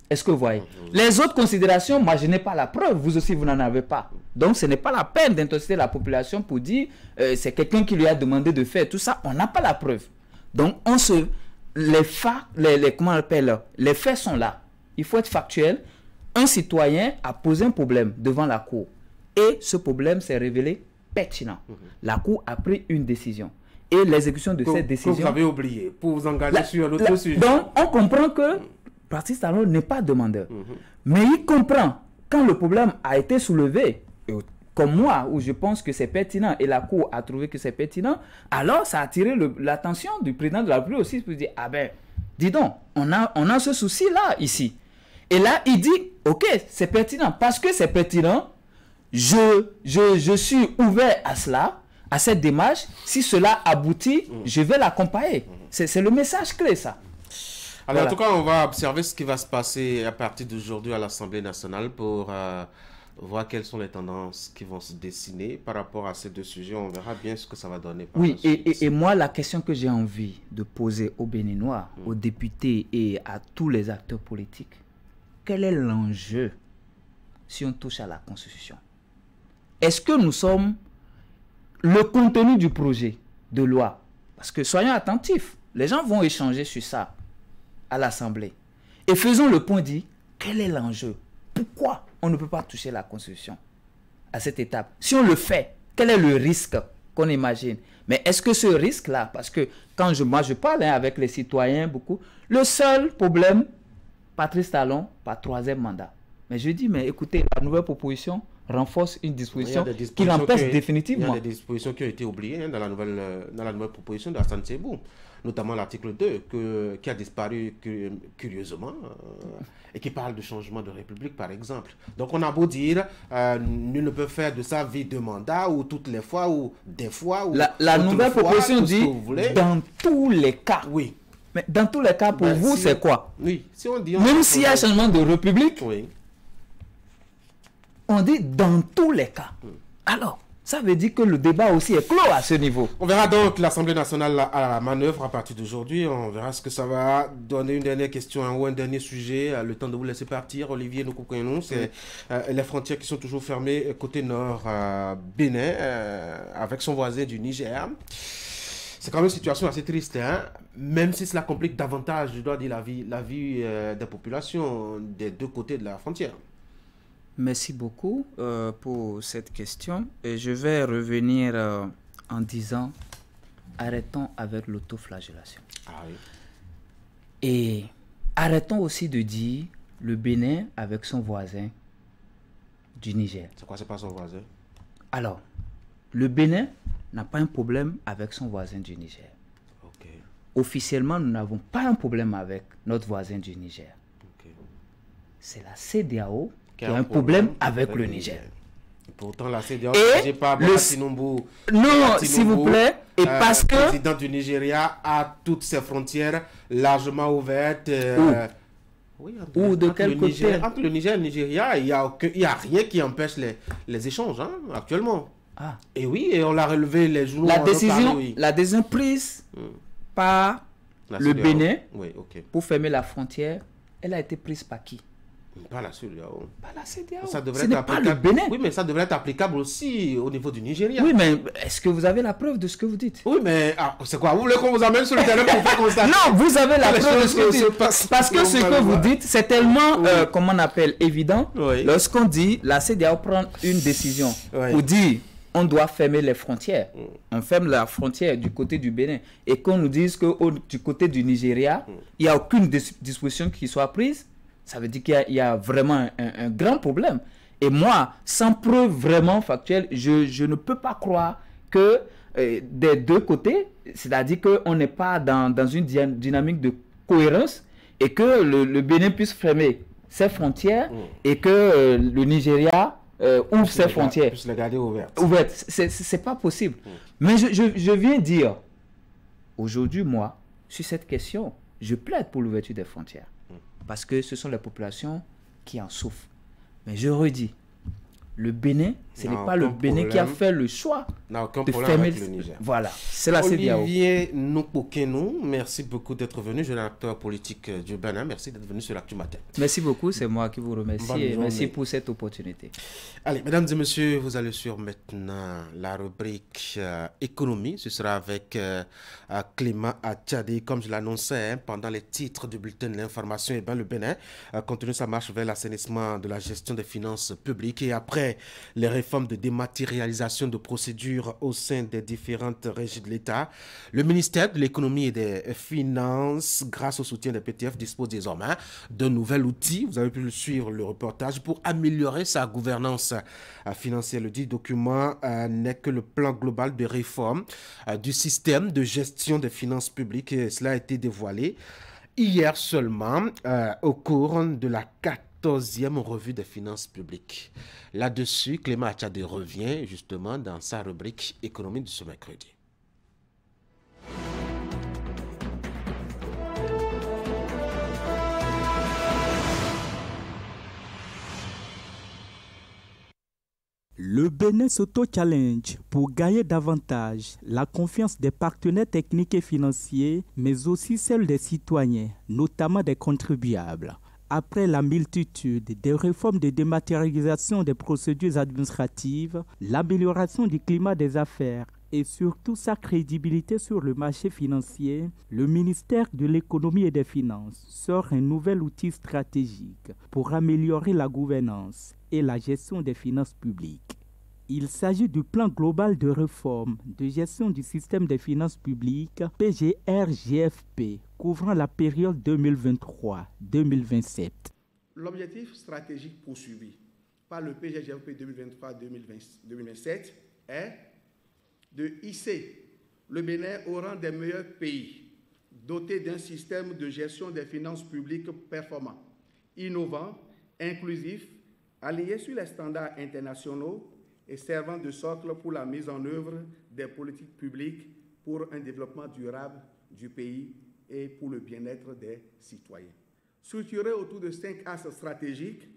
Est-ce que vous voyez Les autres considérations, moi, je n'ai pas la preuve. Vous aussi, vous n'en avez pas. Donc, ce n'est pas la peine d'intoxiquer la population pour dire euh, c'est quelqu'un qui lui a demandé de faire tout ça. On n'a pas la preuve. Donc, on se... Les faits, les, comment on appelle Les faits sont là. Il faut être factuel. Un citoyen a posé un problème devant la Cour. Et ce problème s'est révélé pertinent. La Cour a pris une décision. Et l'exécution de cette décision... Que vous avez oublié pour vous engager sur l'autre sujet. Donc, on comprend que Patrice Talon n'est pas demandeur. Mhm. Mais il comprend, quand le problème a été soulevé, comme moi, où je pense que c'est pertinent, et la Cour a trouvé que c'est pertinent, alors ça a attiré l'attention du président de la République aussi pour dire, ah ben, dis donc, on a, on a ce souci-là, ici. Et là, il dit, ok, c'est pertinent. Parce que c'est pertinent, je, je, je suis ouvert à cela, à cette démarche. Si cela aboutit, je vais l'accompagner. C'est c'est le message clé, ça. Alors, Voilà. en tout cas, on va observer ce qui va se passer à partir d'aujourd'hui à l'Assemblée nationale pour euh, voir quelles sont les tendances qui vont se dessiner par rapport à ces deux sujets. On verra bien ce que ça va donner. par Oui, et, et- et moi, la question que j'ai envie de poser aux Béninois, aux députés et à tous les acteurs politiques, quel est l'enjeu si on touche à la Constitution? Est-ce que nous sommes le contenu du projet de loi? Parce que soyons attentifs, les gens vont échanger sur ça à l'Assemblée. Et faisons le point dit, quel est l'enjeu? Pourquoi on ne peut pas toucher la Constitution à cette étape? Si on le fait, quel est le risque qu'on imagine? Mais est-ce que ce risque-là, parce que quand je, moi je parle hein, avec les citoyens beaucoup, le seul problème, Patrice Talon, pas troisième mandat. Mais je dis, mais écoutez, la nouvelle proposition renforce une disposition qui l'empêche définitivement. Il y a des dispositions qui ont été oubliées hein, dans, la nouvelle, euh, dans la nouvelle proposition Sebou, notamment l'article 2, que, qui a disparu cu- curieusement euh, et qui parle de changement de république, par exemple. Donc, on a beau dire, euh, nul ne peut faire de sa vie deux mandats, ou toutes les fois, ou des fois, ou La, la nouvelle proposition dit dans tous les cas. Oui. Mais dans tous les cas, pour Ben, vous, si c'est quoi? Oui, si on dit... on- Même s'il y a changement de république, Oui. on dit dans tous les cas. Alors, ça veut dire que le débat aussi est clos à ce niveau. On verra donc l'Assemblée nationale à la manœuvre à partir d'aujourd'hui. On verra ce que ça va donner. Une dernière question hein, ou un dernier sujet. euh, Le temps de vous laisser partir. Olivier, nous nous C'est euh, les frontières qui sont toujours fermées euh, côté nord Bénin avec son voisin du Niger. C'est quand même une situation assez triste, hein? même si cela complique davantage, je dois dire, la vie, des populations des deux côtés de la frontière. Merci beaucoup euh, pour cette question. Et je vais revenir euh, en disant arrêtons avec l'autoflagellation. Ah oui. Et arrêtons aussi de dire le Bénin avec son voisin du Niger. C'est quoi, c'est pas son voisin? Alors, le Bénin n'a pas un problème avec son voisin du Niger. Ok. Officiellement, nous n'avons pas un problème avec notre voisin du Niger. C'est la CDAO qui a un problème avec le Niger. Pourtant, la CDAO j'ai pas le-. Non, s'il vous plaît, et parce que- Le président du Nigeria a toutes ses frontières largement ouvertes. euh, oui, entre- Ou de entre quel le côté Niger- Entre le Niger et le Nigeria, il n'y a, rien qui empêche les, les échanges hein, actuellement. Ah. Et oui, et on l'a relevé, les journaux La parlé, décision, oui. la décision prise par La le. Bénin Oui, pour fermer la frontière, elle a été prise par qui? Pas la CEDEAO. Pas la CEDEAO. Ça devrait Ce être n'est pas le applicable. Bénin. Oui, mais ça devrait être applicable aussi au niveau du Nigeria. Oui, mais est-ce que vous avez la preuve de ce que vous dites? Oui, mais ah, c'est quoi? Vous voulez qu'on vous amène sur le terrain pour faire constater [laughs] Non, vous avez la preuve de ce que vous dites. Parce que ce que vous dites, c'est tellement, euh, comment on appelle, évident. Oui. Lorsqu'on dit la CDAO prend une décision Oui. pour dire on doit fermer les frontières. Mm. On ferme la frontière du côté du Bénin. Et qu'on nous dise que au- du côté du Nigeria, Mm. il n'y a aucune dis- disposition qui soit prise, ça veut dire qu'il y a- il y, a vraiment un, un grand problème. Et moi, sans preuve vraiment factuelle, je, je ne peux pas croire que euh, des deux côtés, c'est-à-dire qu'on n'est pas dans, dans une dynamique de cohérence et que le, le Bénin puisse fermer ses frontières et que euh, le Nigeria euh, ouvre ses frontières puisse les garder ouvertes. ouvertes. C'est- pas possible. Mais je, je- je viens dire, aujourd'hui, moi, sur cette question, je plaide pour l'ouverture des frontières. Parce que ce sont les populations qui en souffrent. Mais je redis, le Bénin, ce n'est pas le Bénin qui a fait le choix de fermer le Niger. Voilà, c'est la CDAO. Olivier Nukpokenu, merci beaucoup d'être venu, jeune acteur politique euh, du Bénin. Merci d'être venu sur l'Actu Matin. Merci beaucoup, c'est moi qui vous remercie Bonne et merci pour cette opportunité. Allez, mesdames et messieurs, vous allez sur maintenant la rubrique euh, économie. Ce sera avec euh, euh, Clément Attiadi, comme je l'annonçais hein, pendant les titres du bulletin de l'information. Et bien, le Bénin euh, continue sa marche vers l'assainissement de la gestion des finances publiques. Et après les réformes de dématérialisation de procédures au sein des différentes régies de l'État, le ministère de l'économie et des finances, grâce au soutien des PTF, dispose désormais d'un nouvel outil. Vous avez pu le suivre le reportage pour améliorer sa gouvernance financière. Le dit document euh, n'est que le plan global de réforme euh, du système de gestion des finances publiques cela a été dévoilé hier seulement euh, au cours de la 14 14e revue des finances publiques. Là-dessus, Clément Achade revient justement dans sa rubrique économie de ce mercredi. Le Bénin s'auto-challenge pour gagner davantage la confiance des partenaires techniques et financiers, mais aussi celle des citoyens, notamment des contribuables. Après la multitude des réformes de dématérialisation des procédures administratives, l'amélioration du climat des affaires et surtout sa crédibilité sur le marché financier, le ministère de l'économie et des finances sort un nouvel outil stratégique pour améliorer la gouvernance et la gestion des finances publiques. Il s'agit du plan global de réforme de gestion du système des finances publiques PGR-GFP couvrant la période 2023-2027. L'objectif stratégique poursuivi par le PGR-GFP 2023-2027 est de hisser le Bénin au rang des meilleurs pays dotés d'un système de gestion des finances publiques performant, innovant, inclusif aligné sur les standards internationaux et servant de socle pour la mise en œuvre des politiques publiques pour un développement durable du pays et pour le bien-être des citoyens. Structuré autour de cinq axes stratégiques,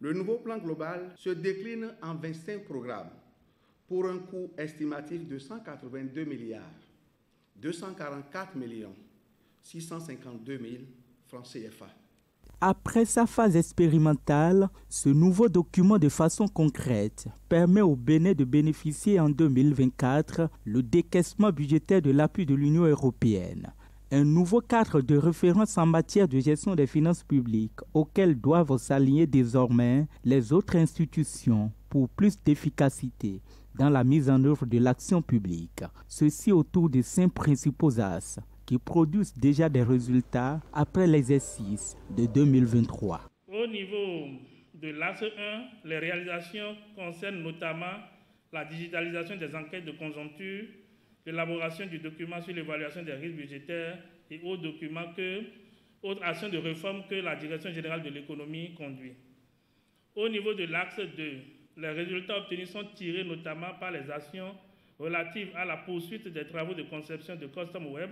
le nouveau plan global se décline en 25 programmes pour un coût estimatif de 182 milliards 244 millions 652 000 francs CFA. Après sa phase expérimentale, ce nouveau document de façon concrète permet au Bénin de bénéficier en 2024 le décaissement budgétaire de l'appui de l'Union européenne. Un nouveau cadre de référence en matière de gestion des finances publiques auquel doivent s'aligner désormais les autres institutions pour plus d'efficacité dans la mise en œuvre de l'action publique. Ceci autour de cinq principaux axes qui produisent déjà des résultats après l'exercice de 2023. Au niveau de l'ACE 1, les réalisations concernent notamment la digitalisation des enquêtes de conjoncture, l'élaboration du document sur l'évaluation des risques budgétaires et autres documents que, autres actions de réforme que la Direction générale de l'économie conduit. Au niveau de l'axe 2, les résultats obtenus sont tirés notamment par les actions relatives à la poursuite des travaux de conception de Custom Web,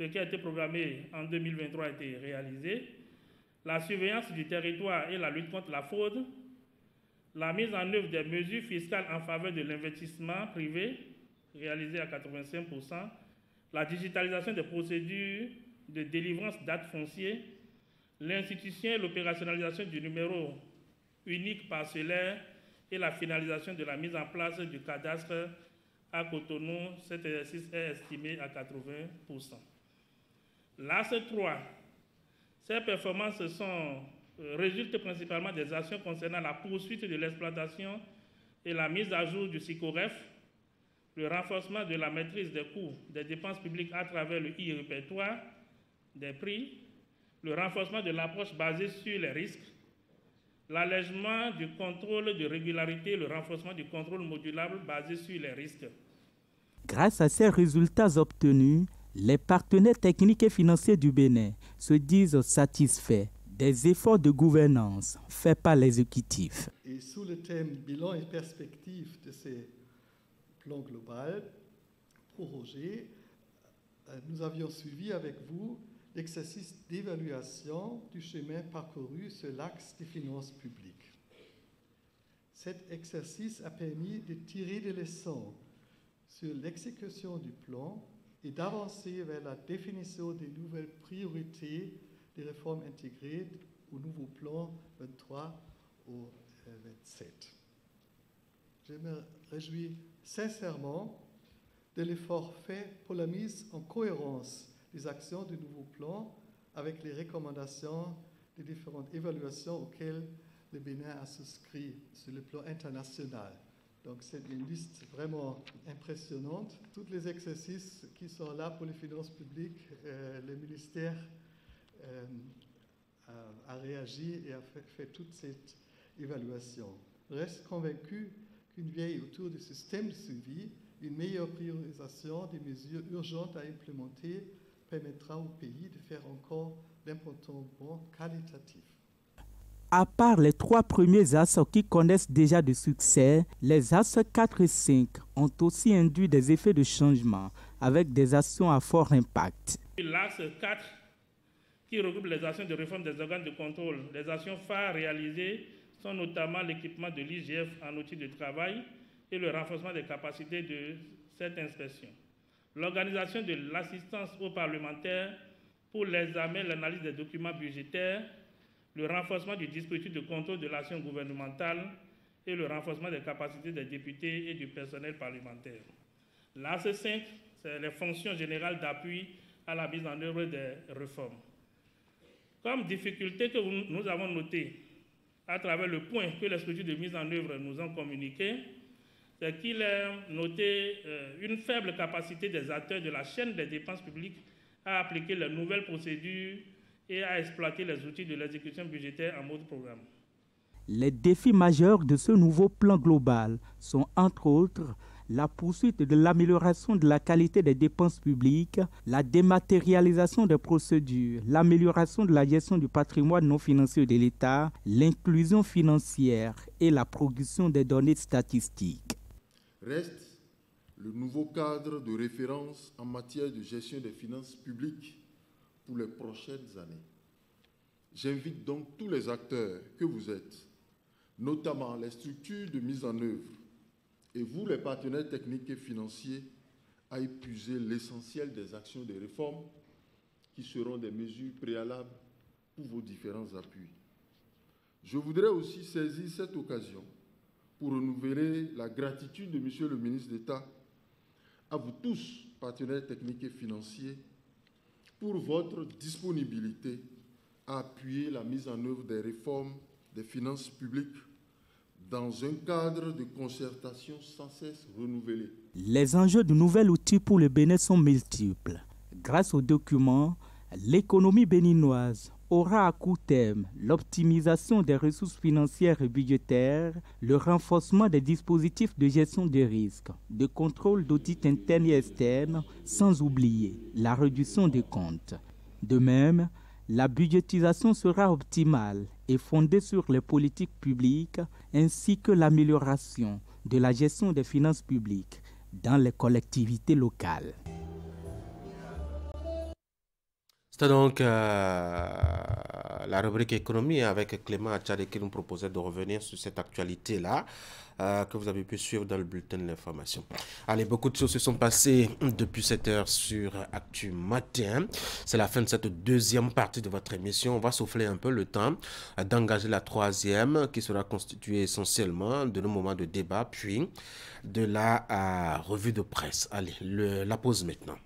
ce qui a été programmé en 2023 a été réalisé. La surveillance du territoire et la lutte contre la fraude. La mise en œuvre des mesures fiscales en faveur de l'investissement privé, réalisée à 85%. La digitalisation des procédures de délivrance d'actes fonciers. L'institution et l'opérationnalisation du numéro unique parcellaire et la finalisation de la mise en place du cadastre à Cotonou, cet exercice est estimé à 80%. L'ACE 3, ces performances euh, résultent principalement des actions concernant la poursuite de l'exploitation et la mise à jour du SICOREF, le renforcement de la maîtrise des coûts des dépenses publiques à travers le e-répertoire des prix, le renforcement de l'approche basée sur les risques, l'allègement du contrôle de régularité, le renforcement du contrôle modulable basé sur les risques. Grâce à ces résultats obtenus, les partenaires techniques et financiers du Bénin se disent satisfaits des efforts de gouvernance faits par l'exécutif. Et sous le thème bilan et perspective de ces plans global prorogés, euh, nous avions suivi avec vous l'exercice d'évaluation du chemin parcouru sur l'axe des finances publiques. Cet exercice a permis de tirer des leçons sur l'exécution du plan et d'avancer vers la définition des nouvelles priorités des réformes intégrées au nouveau plan 23 au 27. Euh, Je me réjouis sincèrement de l'effort fait pour la mise en cohérence des actions du nouveau plan avec les recommandations des différentes évaluations auxquelles le Bénin a souscrit sur le plan international. Donc c'est une liste vraiment impressionnante. Tous les exercices qui sont là pour les finances publiques, euh, le ministère euh, a, réagi et a fait, toute cette évaluation. Reste convaincu qu'une vieille autour du système de suivi, une meilleure priorisation des mesures urgentes à implémenter permettra au pays de faire encore d'importants bons qualitatifs. À part les trois premiers As qui connaissent déjà du succès, les As 4 et 5 ont aussi induit des effets de changement avec des actions à fort impact. L'axe 4 qui regroupe les actions de réforme des organes de contrôle. Les actions phares réalisées sont notamment l'équipement de l'IGF en outils de travail et le renforcement des capacités de cette inspection. L'organisation de l'assistance aux parlementaires pour l'examen et l'analyse des documents budgétaires, le renforcement du dispositif de contrôle de l'action gouvernementale et le renforcement des capacités des députés et du personnel parlementaire. L'axe 5, c'est les fonctions générales d'appui à la mise en œuvre des réformes. Comme difficulté que nous avons notée à travers le point que les structures de mise en œuvre nous ont communiqué, c'est qu'il est noté euh, une faible capacité des acteurs de la chaîne des dépenses publiques à appliquer les nouvelles procédures et à exploiter les outils de l'exécution budgétaire en mode programme. Les défis majeurs de ce nouveau plan global sont entre autres la poursuite de l'amélioration de la qualité des dépenses publiques, la dématérialisation des procédures, l'amélioration de la gestion du patrimoine non financier de l'État, l'inclusion financière et la production des données statistiques. Reste le nouveau cadre de référence en matière de gestion des finances publiques pour les prochaines années. J'invite donc tous les acteurs que vous êtes, notamment les structures de mise en œuvre, et vous, les partenaires techniques et financiers, à épuiser l'essentiel des actions de réforme qui seront des mesures préalables pour vos différents appuis. Je voudrais aussi saisir cette occasion pour renouveler la gratitude de Monsieur le ministre d'État à vous tous, partenaires techniques et financiers, pour votre disponibilité à appuyer la mise en œuvre des réformes des finances publiques dans un cadre de concertation sans cesse renouvelé. Les enjeux de nouvel outil pour le Bénin sont multiples. Grâce au document, l'économie béninoise aura à court terme l'optimisation des ressources financières et budgétaires, le renforcement des dispositifs de gestion des risques, de contrôle d'audit interne et externe, sans oublier la réduction des comptes. De même, la budgétisation sera optimale et fondée sur les politiques publiques ainsi que l'amélioration de la gestion des finances publiques dans les collectivités locales. Donc euh, la rubrique économie avec Clément Achade qui nous proposait de revenir sur cette actualité-là euh, que vous avez pu suivre dans le bulletin de l'information. Allez, beaucoup de choses se sont passées depuis cette heure sur Actu Matin. C'est la fin de cette deuxième partie de votre émission. On va souffler un peu le temps d'engager la troisième qui sera constituée essentiellement de nos moments de débat puis de la euh, revue de presse. Allez, la pause maintenant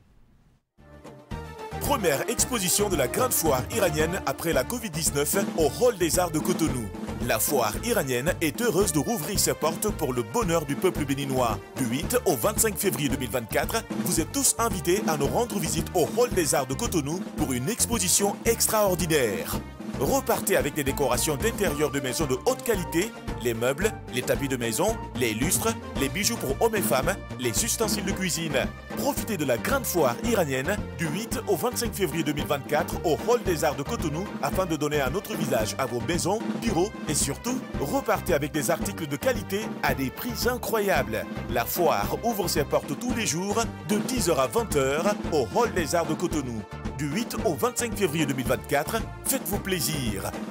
première exposition de la grande foire iranienne après la Covid-19 au Hall des Arts de Cotonou. La foire iranienne est heureuse de rouvrir ses portes pour le bonheur du peuple béninois. Du 8 au 25 février 2024, vous êtes tous invités à nous rendre visite au Hall des Arts de Cotonou pour une exposition extraordinaire. Repartez avec des décorations d'intérieur de maison de haute qualité, les meubles, les tapis de maison, les lustres, les bijoux pour hommes et femmes, les ustensiles de cuisine. Profitez de la grande foire iranienne du 8 au 25 février 2024 au Hall des Arts de Cotonou afin de donner un autre visage à vos maisons, bureaux et surtout, repartez avec des articles de qualité à des prix incroyables. La foire ouvre ses portes tous les jours de 10h à 20h au Hall des Arts de Cotonou du 8 au 25 février 2024. Faites-vous plaisir.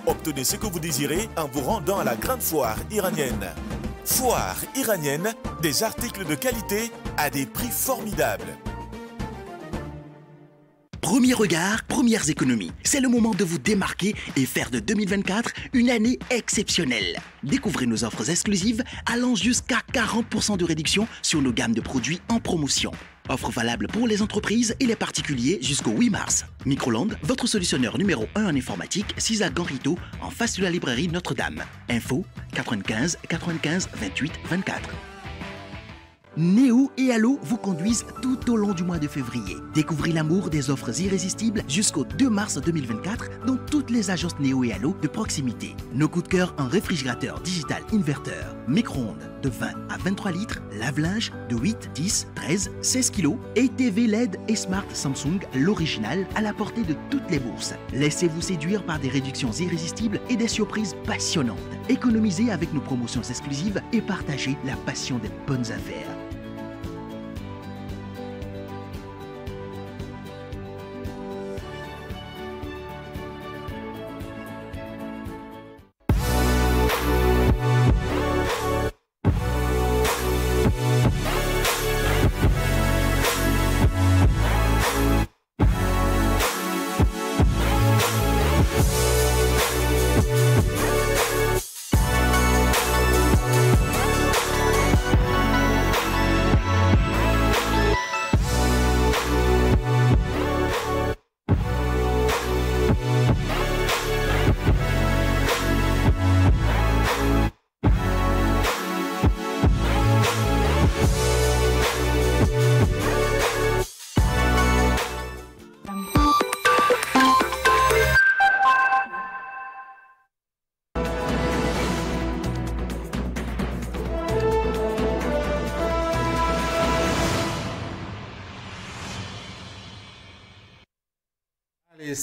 Obtenez ce que vous désirez en vous rendant à la grande foire iranienne. Foire iranienne, des articles de qualité à des prix formidables. Premier regard, premières économies. C'est le moment de vous démarquer et faire de 2024 une année exceptionnelle. Découvrez nos offres exclusives allant jusqu'à 40% de réduction sur nos gammes de produits en promotion. Offre valable pour les entreprises et les particuliers jusqu'au 8 mars. Microland, votre solutionneur numéro 1 en informatique, 6 à Ganrito, en face de la librairie Notre-Dame. Info 95 95 28 24. Néo et Allo vous conduisent tout au long du mois de février. Découvrez l'amour des offres irrésistibles jusqu'au 2 mars 2024 dans toutes les agences Néo et Allo de proximité. Nos coups de cœur en réfrigérateur digital inverteur, micro-ondes de 20 à 23 litres, lave-linge de 8, 10, 13, 16 kilos et TV LED et Smart Samsung, l'original, à la portée de toutes les bourses. Laissez-vous séduire par des réductions irrésistibles et des surprises passionnantes. Économisez avec nos promotions exclusives et partagez la passion des bonnes affaires.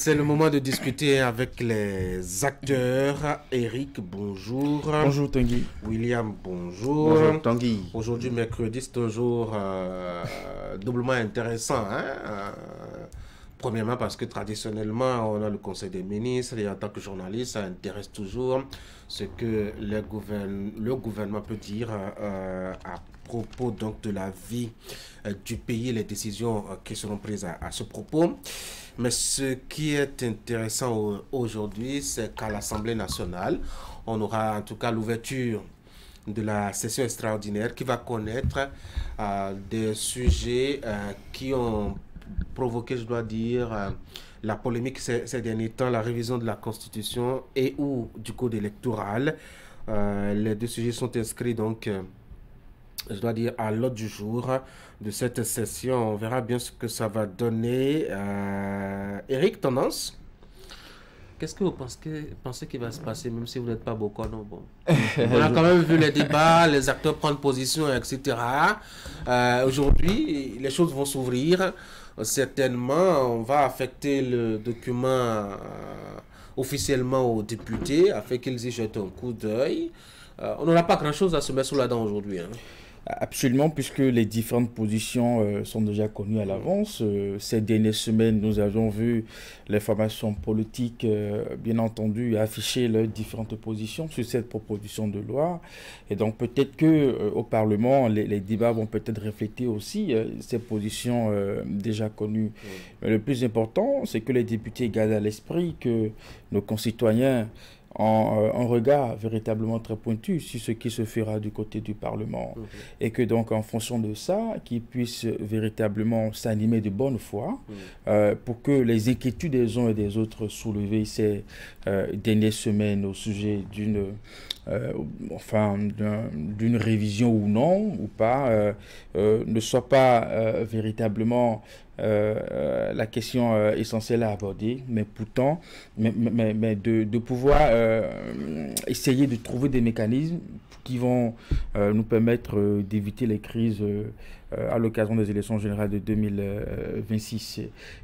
C'est le moment de discuter avec les acteurs. Eric, bonjour. Bonjour Tanguy. William, bonjour. Bonjour Tanguy. Aujourd'hui, mercredi, c'est toujours euh, doublement intéressant. Hein? Euh, premièrement, parce que traditionnellement, on a le Conseil des ministres et en tant que journaliste, ça intéresse toujours ce que le, gouvernement peut dire euh, à propos donc, de la vie du pays, les décisions qui seront prises à ce propos. Mais ce qui est intéressant aujourd'hui, c'est qu'à l'Assemblée nationale, on aura en tout cas l'ouverture de la session extraordinaire qui va connaître euh, des sujets euh, qui ont provoqué, je dois dire, euh, la polémique ces, derniers temps, la révision de la Constitution et ou du code électoral. les deux sujets sont inscrits donc je dois dire, à l'ordre du jour de cette session. On verra bien ce que ça va donner. Euh, Eric, tendance? Qu'est-ce que vous pensez, qu'il va se passer, même si vous n'êtes pas beaucoup non, bon. [laughs] On a quand même vu les débats, les acteurs prendre position, etc. Euh, aujourd'hui, les choses vont s'ouvrir. Certainement, on va affecter le document euh, officiellement aux députés afin qu'ils y jettent un coup d'œil. on n'aura pas grand-chose à se mettre sous la dent aujourd'hui. Hein. Absolument, puisque les différentes positions euh, sont déjà connues à l'avance. Euh, ces dernières semaines, nous avons vu les formations politiques, euh, bien entendu, afficher leurs différentes positions sur cette proposition de loi. Et donc peut-être que au Parlement, les, débats vont peut-être refléter aussi ces positions déjà connues. Mais le plus important, c'est que les députés gardent à l'esprit que nos concitoyens en, un euh, regard véritablement très pointu sur ce qui se fera du côté du Parlement. Et que donc, en fonction de ça, qu'ils puissent véritablement s'animer de bonne foi euh, pour que les inquiétudes des uns et des autres soulevées ces euh, dernières semaines au sujet d'une enfin, d'une révision ou non, ou pas, ne soient pas véritablement euh, euh, la question euh, essentielle à aborder, mais pourtant, mais, de, pouvoir essayer de trouver des mécanismes qui vont nous permettre d'éviter les crises à l'occasion des élections générales de 2026.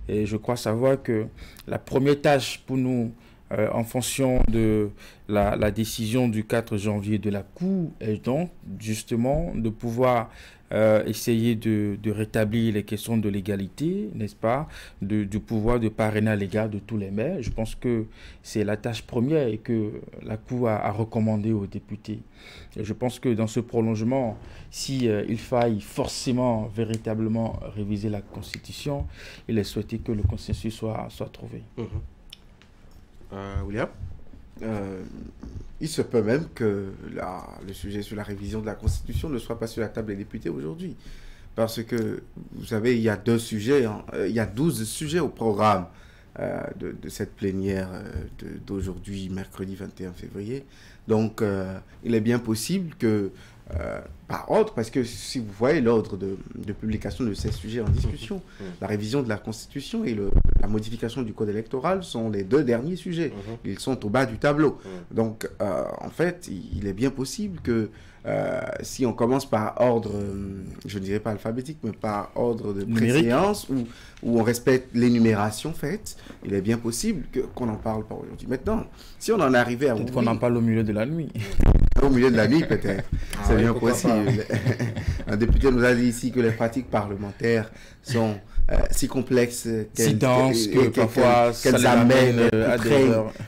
Et je crois savoir que la première tâche pour nous, en fonction de la, décision du 4 janvier de la Cour est donc justement de pouvoir euh, essayer de, rétablir les questions de l'égalité, n'est-ce pas, du pouvoir de parrainage à l'égard de tous les maires. Je pense que c'est la tâche première et que la Cour a, recommandé aux députés. Et je pense que dans ce prolongement, si euh, il faille forcément, véritablement réviser la Constitution, il est souhaité que le consensus soit, trouvé. Mmh. Euh, William euh, il se peut même que le sujet sur la révision de la Constitution ne soit pas sur la table des députés aujourd'hui. Parce que, vous savez, il y a deux sujets, hein, euh, il y a 12 sujets au programme de, cette plénière d'aujourd'hui, mercredi 21 février. Donc, il est bien possible que euh, par ordre, parce que si vous voyez l'ordre de, publication de ces sujets en discussion, mmh. Mmh. la révision de la Constitution et le, la modification du Code électoral sont les deux derniers sujets. Mmh. Ils sont au bas du tableau. Donc, euh, en fait, il est bien possible que euh, si on commence par ordre, je ne dirais pas alphabétique, mais par ordre de préséance, où, où on respecte l'énumération faite, il est bien possible qu'on n'en parle pas aujourd'hui. Maintenant, si on en est arrivé à... Peut-être qu'on en parle au milieu de la nuit. [laughs] Au milieu de la nuit, peut-être. Ah C'est bien possible. [laughs] Un député nous a dit ici que les pratiques parlementaires sont euh, si complexes si denses que, parfois qu'elles amènent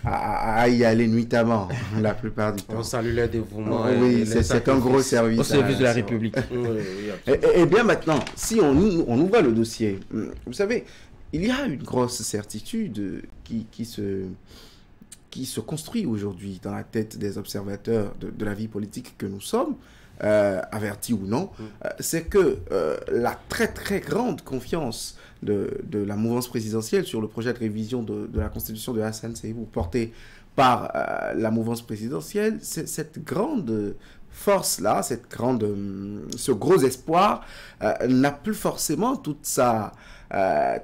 à, à, y aller nuitamment [laughs] la plupart du temps. On salue les dévouements. oui, c'est un gros service. Au service de la République. et, bien maintenant, si on, on ouvre le dossier, vous savez, il y a une grosse certitude qui, qui se qui se construit aujourd'hui dans la tête des observateurs de, la vie politique que nous sommes, euh, avertis ou non, mm. euh, c'est que euh, la très très grande confiance de, de, la mouvance présidentielle sur le projet de révision de, de la constitution de Hassan Seyhou porté par la mouvance présidentielle, c'est cette grande force-là, cette grande, ce gros espoir n'a plus forcément toute sa euh,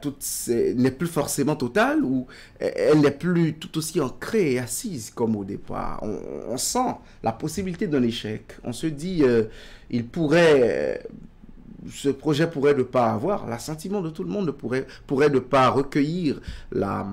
n'est plus forcément totale ou elle n'est plus tout aussi ancrée et assise comme au départ. On, sent la possibilité d'un échec. On se dit, euh, il pourrait, ce projet pourrait ne pas avoir, l'assentiment de tout le monde pourrait, pourrait ne pas recueillir la,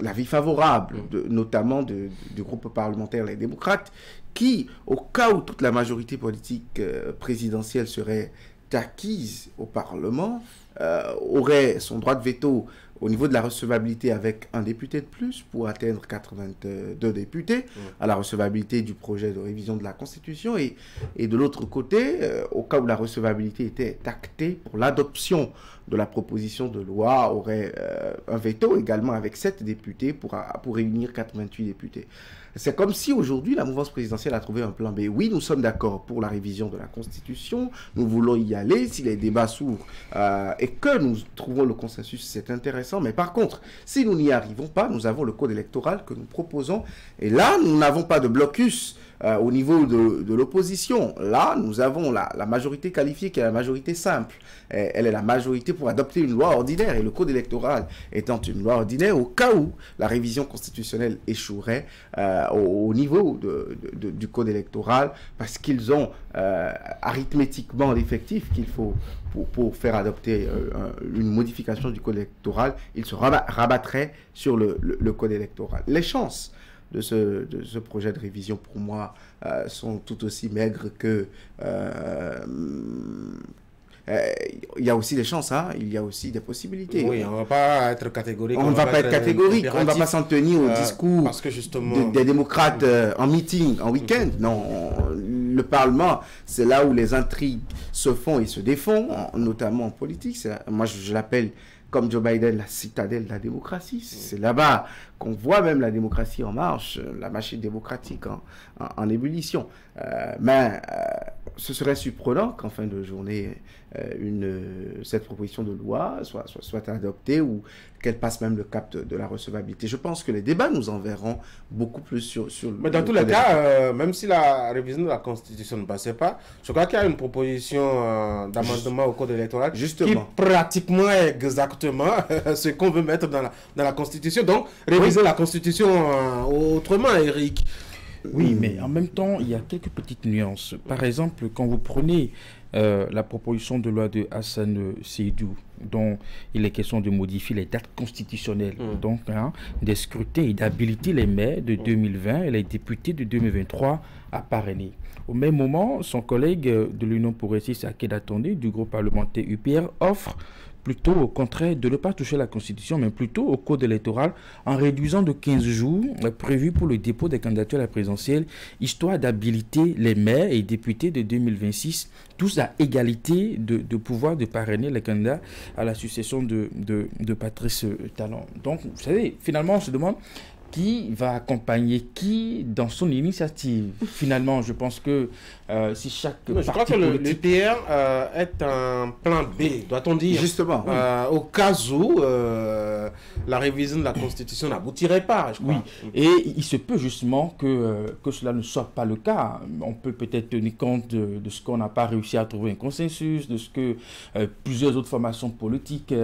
la vie favorable, notamment du groupe parlementaire Les Démocrates, qui, au cas où toute la majorité politique euh, présidentielle serait acquise au Parlement, euh, aurait son droit de veto au niveau de la recevabilité avec un député de plus pour atteindre 82 députés à la recevabilité du projet de révision de la Constitution et, et de l'autre côté, euh, au cas où la recevabilité était actée pour l'adoption de la proposition de loi, aurait euh, un veto également avec 7 députés pour, pour réunir 88 députés. C'est comme si aujourd'hui la mouvance présidentielle a trouvé un plan B. Oui, nous sommes d'accord pour la révision de la Constitution, nous voulons y aller si les débats s'ouvrent euh, et que nous trouvons le consensus, c'est intéressant. Mais par contre, si nous n'y arrivons pas, nous avons le code électoral que nous proposons et là, nous n'avons pas de blocus euh, au niveau de, l'opposition. Là, nous avons la, majorité qualifiée qui est la majorité simple. elle est la majorité pour adopter une loi ordinaire et le code électoral étant une loi ordinaire au cas où la révision constitutionnelle échouerait euh, au, niveau du code électoral parce qu'ils ont euh, arithmétiquement l'effectif qu'il faut pour, faire adopter une modification du code électoral, ils se rabattraient sur le, le code électoral. Les chances de ce, de ce projet de révision, pour moi, euh, sont tout aussi maigres que... Euh, euh, il y a aussi des chances, hein, il y a aussi des possibilités. Oui, on ne va pas être catégorique. On ne va, pas être catégorique, on ne va pas s'en tenir au discours parce que justement... des démocrates en meeting, en week-end. Non, le Parlement, c'est là où les intrigues se font et se défont, notamment en politique. Moi, je l'appelle comme Joe Biden, la citadelle de la démocratie. C'est là-bas qu'on voit même la démocratie en marche, la machine démocratique en, ébullition. Euh, mais euh, ce serait surprenant qu'en fin de journée, euh, une, cette proposition de loi soit, soit, adoptée ou qu'elle passe même le cap de, la recevabilité. Je pense que les débats nous enverront beaucoup plus sur... sur Mais dans tous les cas, même si la révision de la Constitution ne passait pas, je crois qu'il y a une proposition d'amendement au Code électoral Justement. qui pratiquement exactement [laughs] ce qu'on veut mettre dans la, dans la Constitution. Donc, réviser la Constitution autrement, Eric. Oui, mais en même temps, il y a quelques petites nuances. Par exemple, quand vous prenez euh, la proposition de loi de Hassan Seydou, dont il est question de modifier les dates constitutionnelles, mm. donc hein, des scrutins et d'habiliter les maires de 2020 et les députés de 2023 à parrainer. Au même moment, son collègue de l'Union progressiste, Akeda Tondé, du groupe parlementaire UPR, offre plutôt au contraire de ne pas toucher la Constitution, mais plutôt au code électoral en réduisant de 15 jours prévus pour le dépôt des candidatures à la présidentielle, histoire d'habiliter les maires et députés de 2026, tous à égalité de, pouvoir de parrainer les candidats à la succession de, de, de Patrice Talon. Donc, vous savez, finalement, on se demande qui va accompagner qui dans son initiative Finalement, je pense que euh, si chaque. je crois que le, PR euh, est un plan B, doit-on dire Justement. Euh, au cas où la révision de la Constitution n'aboutirait pas, je crois. Oui. Et il se peut justement que, que cela ne soit pas le cas. On peut peut-être tenir compte de, de ce qu'on n'a pas réussi à trouver un consensus, de ce que plusieurs autres formations politiques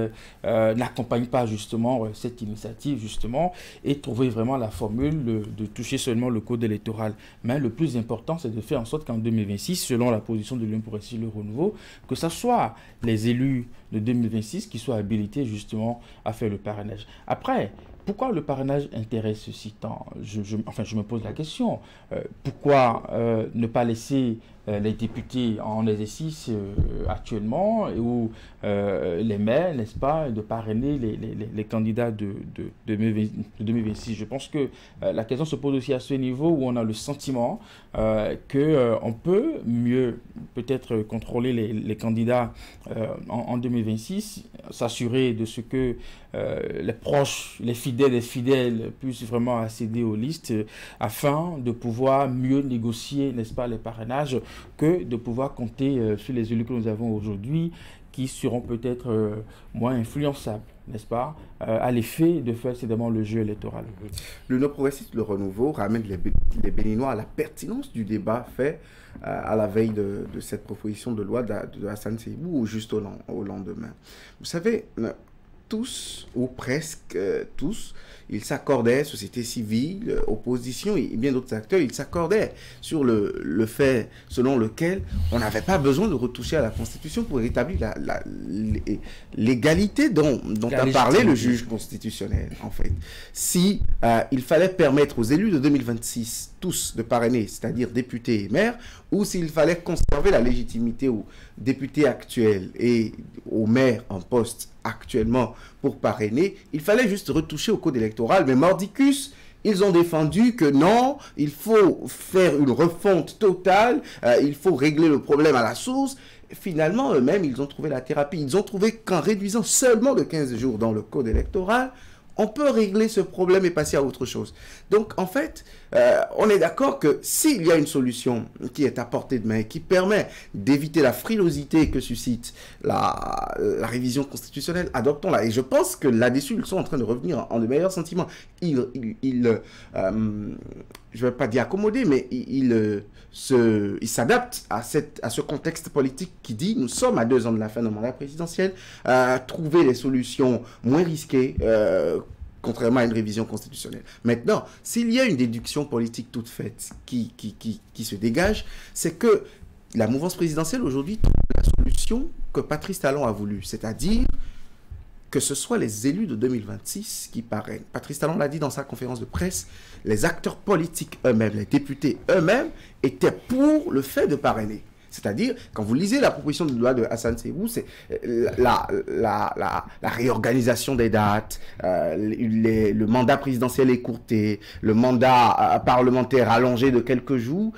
n'accompagnent pas justement cette initiative, justement, et trouver vraiment la formule de, toucher seulement le code électoral. Mais le plus important, c'est de faire en sorte qu'en 2026, selon la position de l'Union pour essayer le renouveau, que ce soit les élus de 2026 qui soient habilités justement à faire le parrainage. Après, pourquoi le parrainage intéresse si tant? Enfin, je me pose la question. Euh, pourquoi euh, ne pas laisser les députés en exercice actuellement ou les maires, n'est-ce pas, de parrainer les, candidats de, de, de, 2026 Je pense que la question se pose aussi à ce niveau où on a le sentiment qu'on peut mieux peut-être contrôler les, candidats en, en, 2026, s'assurer de ce que les proches, les fidèles et fidèles puissent vraiment accéder aux listes afin de pouvoir mieux négocier, n'est-ce pas, les parrainages que de pouvoir compter euh, sur les élus que nous avons aujourd'hui qui seront peut-être euh, moins influençables, n'est-ce pas, euh, à l'effet de faire évidemment le jeu électoral. Le non progressiste, le renouveau, ramène les, les, Béninois à la pertinence du débat fait à la veille de, cette proposition de loi de, Hassan Seibou ou juste au lendemain. Vous savez, tous, ou presque tous, ils s'accordaient, société civile, opposition et bien d'autres acteurs, ils s'accordaient sur le, le, fait selon lequel on n'avait pas besoin de retoucher à la Constitution pour établir l'égalité dont, dont a parlé le juge constitutionnel, en fait. Si euh, il fallait permettre aux élus de 2026 tous de parrainer, c'est-à-dire députés et maires, ou s'il fallait conserver la légitimité aux députés actuels et aux maires en poste actuellement pour parrainer, il fallait juste retoucher au code électoral. Mais Mordicus, ils ont défendu que non, il faut faire une refonte totale, euh, il faut régler le problème à la source. Finalement, eux-mêmes, ils ont trouvé la thérapie. Ils ont trouvé qu'en réduisant seulement de 15 jours dans le code électoral, on peut régler ce problème et passer à autre chose. Donc, en fait, euh, on est d'accord que s'il y a une solution qui est à portée de main et qui permet d'éviter la frilosité que suscite la, révision constitutionnelle, adoptons-la. Et je pense que là-dessus, ils sont en train de revenir en, de meilleurs sentiments. Ils, euh, je ne vais pas dire accommoder, mais ils, euh, s'adaptent à, à ce contexte politique qui dit nous sommes à deux ans de la fin de mandat présidentiel, trouver les solutions moins risquées contrairement à une révision constitutionnelle. Maintenant, s'il y a une déduction politique toute faite qui, qui se dégage, c'est que la mouvance présidentielle aujourd'hui trouve la solution que Patrice Talon a voulu, c'est-à-dire que ce soit les élus de 2026 qui parrainent. Patrice Talon l'a dit dans sa conférence de presse, les acteurs politiques eux-mêmes, les députés eux-mêmes, étaient pour le fait de parrainer. C'est-à-dire, quand vous lisez la proposition de loi de Hassan Sebou, c'est euh, la, la, la, réorganisation des dates, euh, le mandat présidentiel écourté, le mandat euh, parlementaire allongé de quelques jours,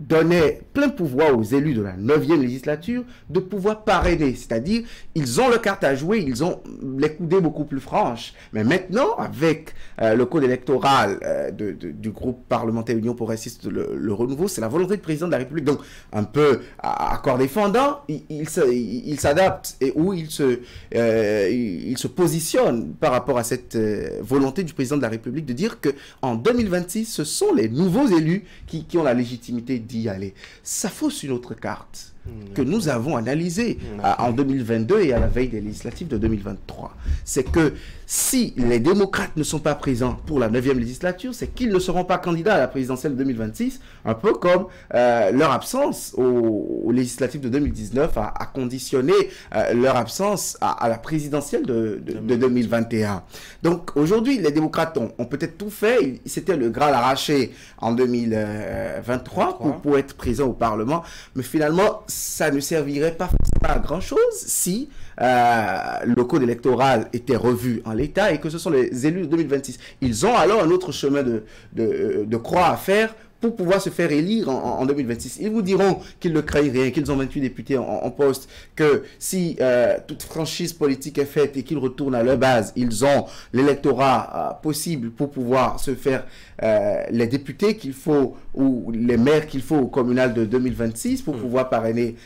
donnait plein pouvoir aux élus de la 9e législature de pouvoir parrainer. C'est-à-dire, ils ont le carte à jouer, ils ont les coudées beaucoup plus franches. Mais maintenant, avec euh, le code électoral euh, de, du groupe parlementaire Union progressiste, le, le renouveau, c'est la volonté du président de la République. Donc, un peu à, corps défendant, il, il, s'adapte et où il se, euh, se positionne par rapport à cette volonté du président de la République de dire que en 2026, ce sont les nouveaux élus qui, qui ont la légitimité d'y aller. Ça fausse une autre carte que nous avons analysée en 2022 et à la veille des législatives de 2023. C'est que si les démocrates ne sont pas présents pour la 9e législature, c'est qu'ils ne seront pas candidats à la présidentielle de 2026, un peu comme euh, leur absence aux, législatives de 2019 a, conditionné euh, leur absence à, la présidentielle de, 2021. Donc aujourd'hui, les démocrates ont, peut-être tout fait. C'était le Graal arraché en 2023 pour, pour être présent au Parlement, mais finalement, ça ne servirait pas à grand-chose si euh, le code électoral était revu en l'état et que ce sont les élus de 2026. Ils ont alors un autre chemin de, de croix à faire pour pouvoir se faire élire en, 2026. Ils vous diront qu'ils ne craignent rien, qu'ils ont 28 députés en, poste, que si euh, toute franchise politique est faite et qu'ils retournent à leur base, ils ont l'électorat euh, possible pour pouvoir se faire euh, les députés qu'il faut ou les maires qu'il faut au communal de 2026 pour mm. pouvoir parrainer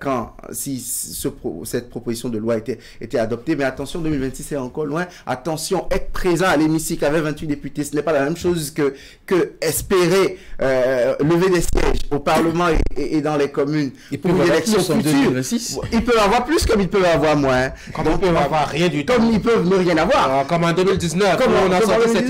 quand si ce, cette proposition de loi était, était adoptée. Mais attention, 2026 est encore loin. Attention, être présent à l'hémicycle avec 28 députés, ce n'est pas la même chose que, que espérer euh, lever des sièges au Parlement et, dans les communes il pour l'élection future. Ils peuvent avoir plus comme ils peuvent avoir moins. Comme ils peuvent avoir rien du tout. Comme ils peuvent ne rien avoir. Ah, comme en 2019, comme on a sorti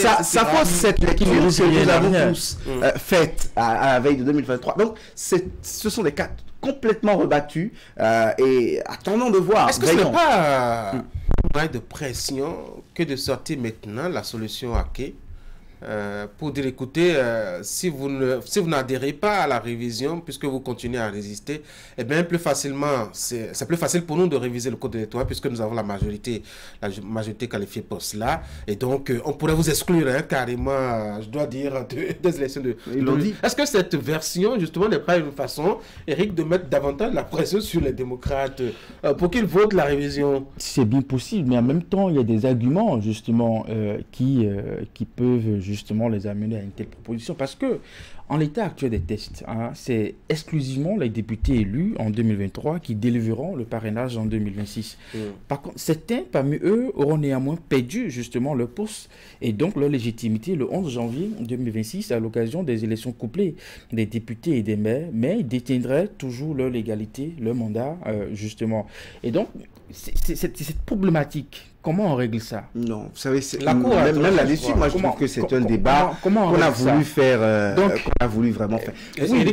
Ça, ça pose cette lecture que nous avons tous euh, faite à, la veille de 2023. Donc, ce sont des cas complètement rebattus euh, et attendons de voir. Est-ce que ce n'est pas un de pression que de sortir maintenant la solution à quai euh, pour dire écoutez, euh, si vous ne si vous n'adhérez pas à la révision, puisque vous continuez à résister, eh bien plus facilement, c'est plus facile pour nous de réviser le code électoral puisque nous avons la majorité, la majorité qualifiée pour cela. Et donc, euh, on pourrait vous exclure hein, carrément, je dois dire, des élections de. Ils l'ont dit. Est-ce que cette version, justement, n'est pas une façon, Eric, de mettre davantage la pression sur les démocrates pour qu'ils votent la révision? C'est bien possible, mais en même temps, il y a des arguments, justement, qui, qui peuvent justement les amener à une telle proposition Parce que en l'état actuel des tests, hein, c'est exclusivement les députés élus en 2023 qui délivéreront le parrainage en 2026. Mm. Par contre, certains parmi eux auront néanmoins perdu justement leur poste et donc leur légitimité le 11 janvier 2026 à l'occasion des élections couplées des députés et des maires, mais ils détiendraient toujours leur légalité, leur mandat euh, justement. Et donc, cette problématique. Comment on règle ça? Non, vous savez, la cour même, là-dessus, moi je trouve que c'est un débat qu'on a voulu faire, euh, donc, qu'on a voulu vraiment faire. Oui,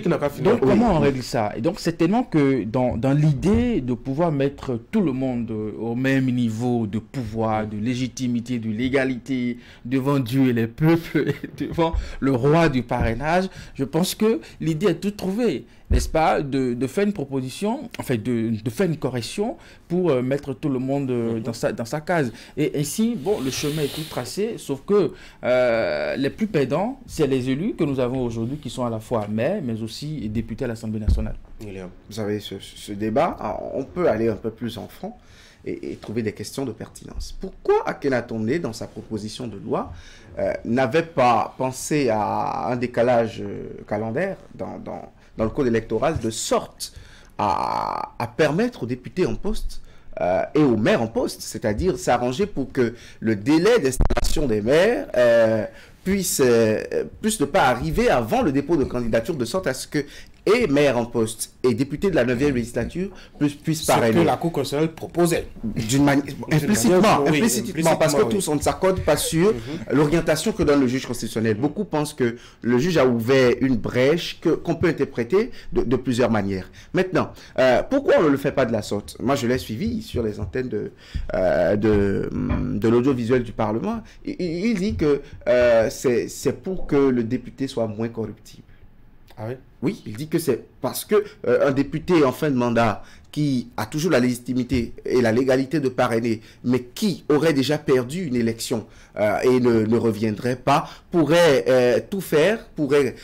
donc comment on règle ça? Et donc c'est tellement que dans, dans l'idée de pouvoir mettre tout le monde au même niveau de pouvoir, de légitimité, de légalité devant Dieu et les peuples, [laughs] devant le roi du parrainage, je pense que l'idée est toute trouvée n'est-ce pas, de, de, faire une proposition, en fait, de, de faire une correction pour euh, mettre tout le monde euh, dans, sa, dans sa case. Et ainsi, bon, le chemin est tout tracé, sauf que euh, les plus pédants, c'est les élus que nous avons aujourd'hui qui sont à la fois maires, mais aussi députés à l'Assemblée nationale. Vous savez, ce, ce, débat, ah, on peut aller un peu plus en front et, trouver des questions de pertinence. Pourquoi Akhenaton dans sa proposition de loi, n'avait pas pensé à un décalage calendaire dans, dans dans le code électoral de sorte à, permettre aux députés en poste euh, et aux maires en poste, c'est-à-dire s'arranger pour que le délai d'installation des maires euh, puisse, euh, puisse ne pas arriver avant le dépôt de candidature, de sorte à ce que et maire en poste et député de la 9e législature puissent parrainer. Ce que la Cour constitutionnelle proposait. D'une manière implicitement, implicitement, parce que tous on ne s'accorde pas sur mhm. l'orientation que donne le juge constitutionnel. Beaucoup pensent que le juge a ouvert une brèche que qu'on peut interpréter de, plusieurs manières. Maintenant, euh, pourquoi on ne le fait pas de la sorte? Moi, je l'ai suivi sur les antennes de euh, de, de l'audiovisuel du Parlement. Il, il dit que euh, c'est pour que le député soit moins corruptible. Ah oui il dit que c'est parce que euh, un député en fin de mandat qui a toujours la légitimité et la légalité de parrainer, mais qui aurait déjà perdu une élection euh, et ne, reviendrait pas, pourrait euh, tout faire, pourrait,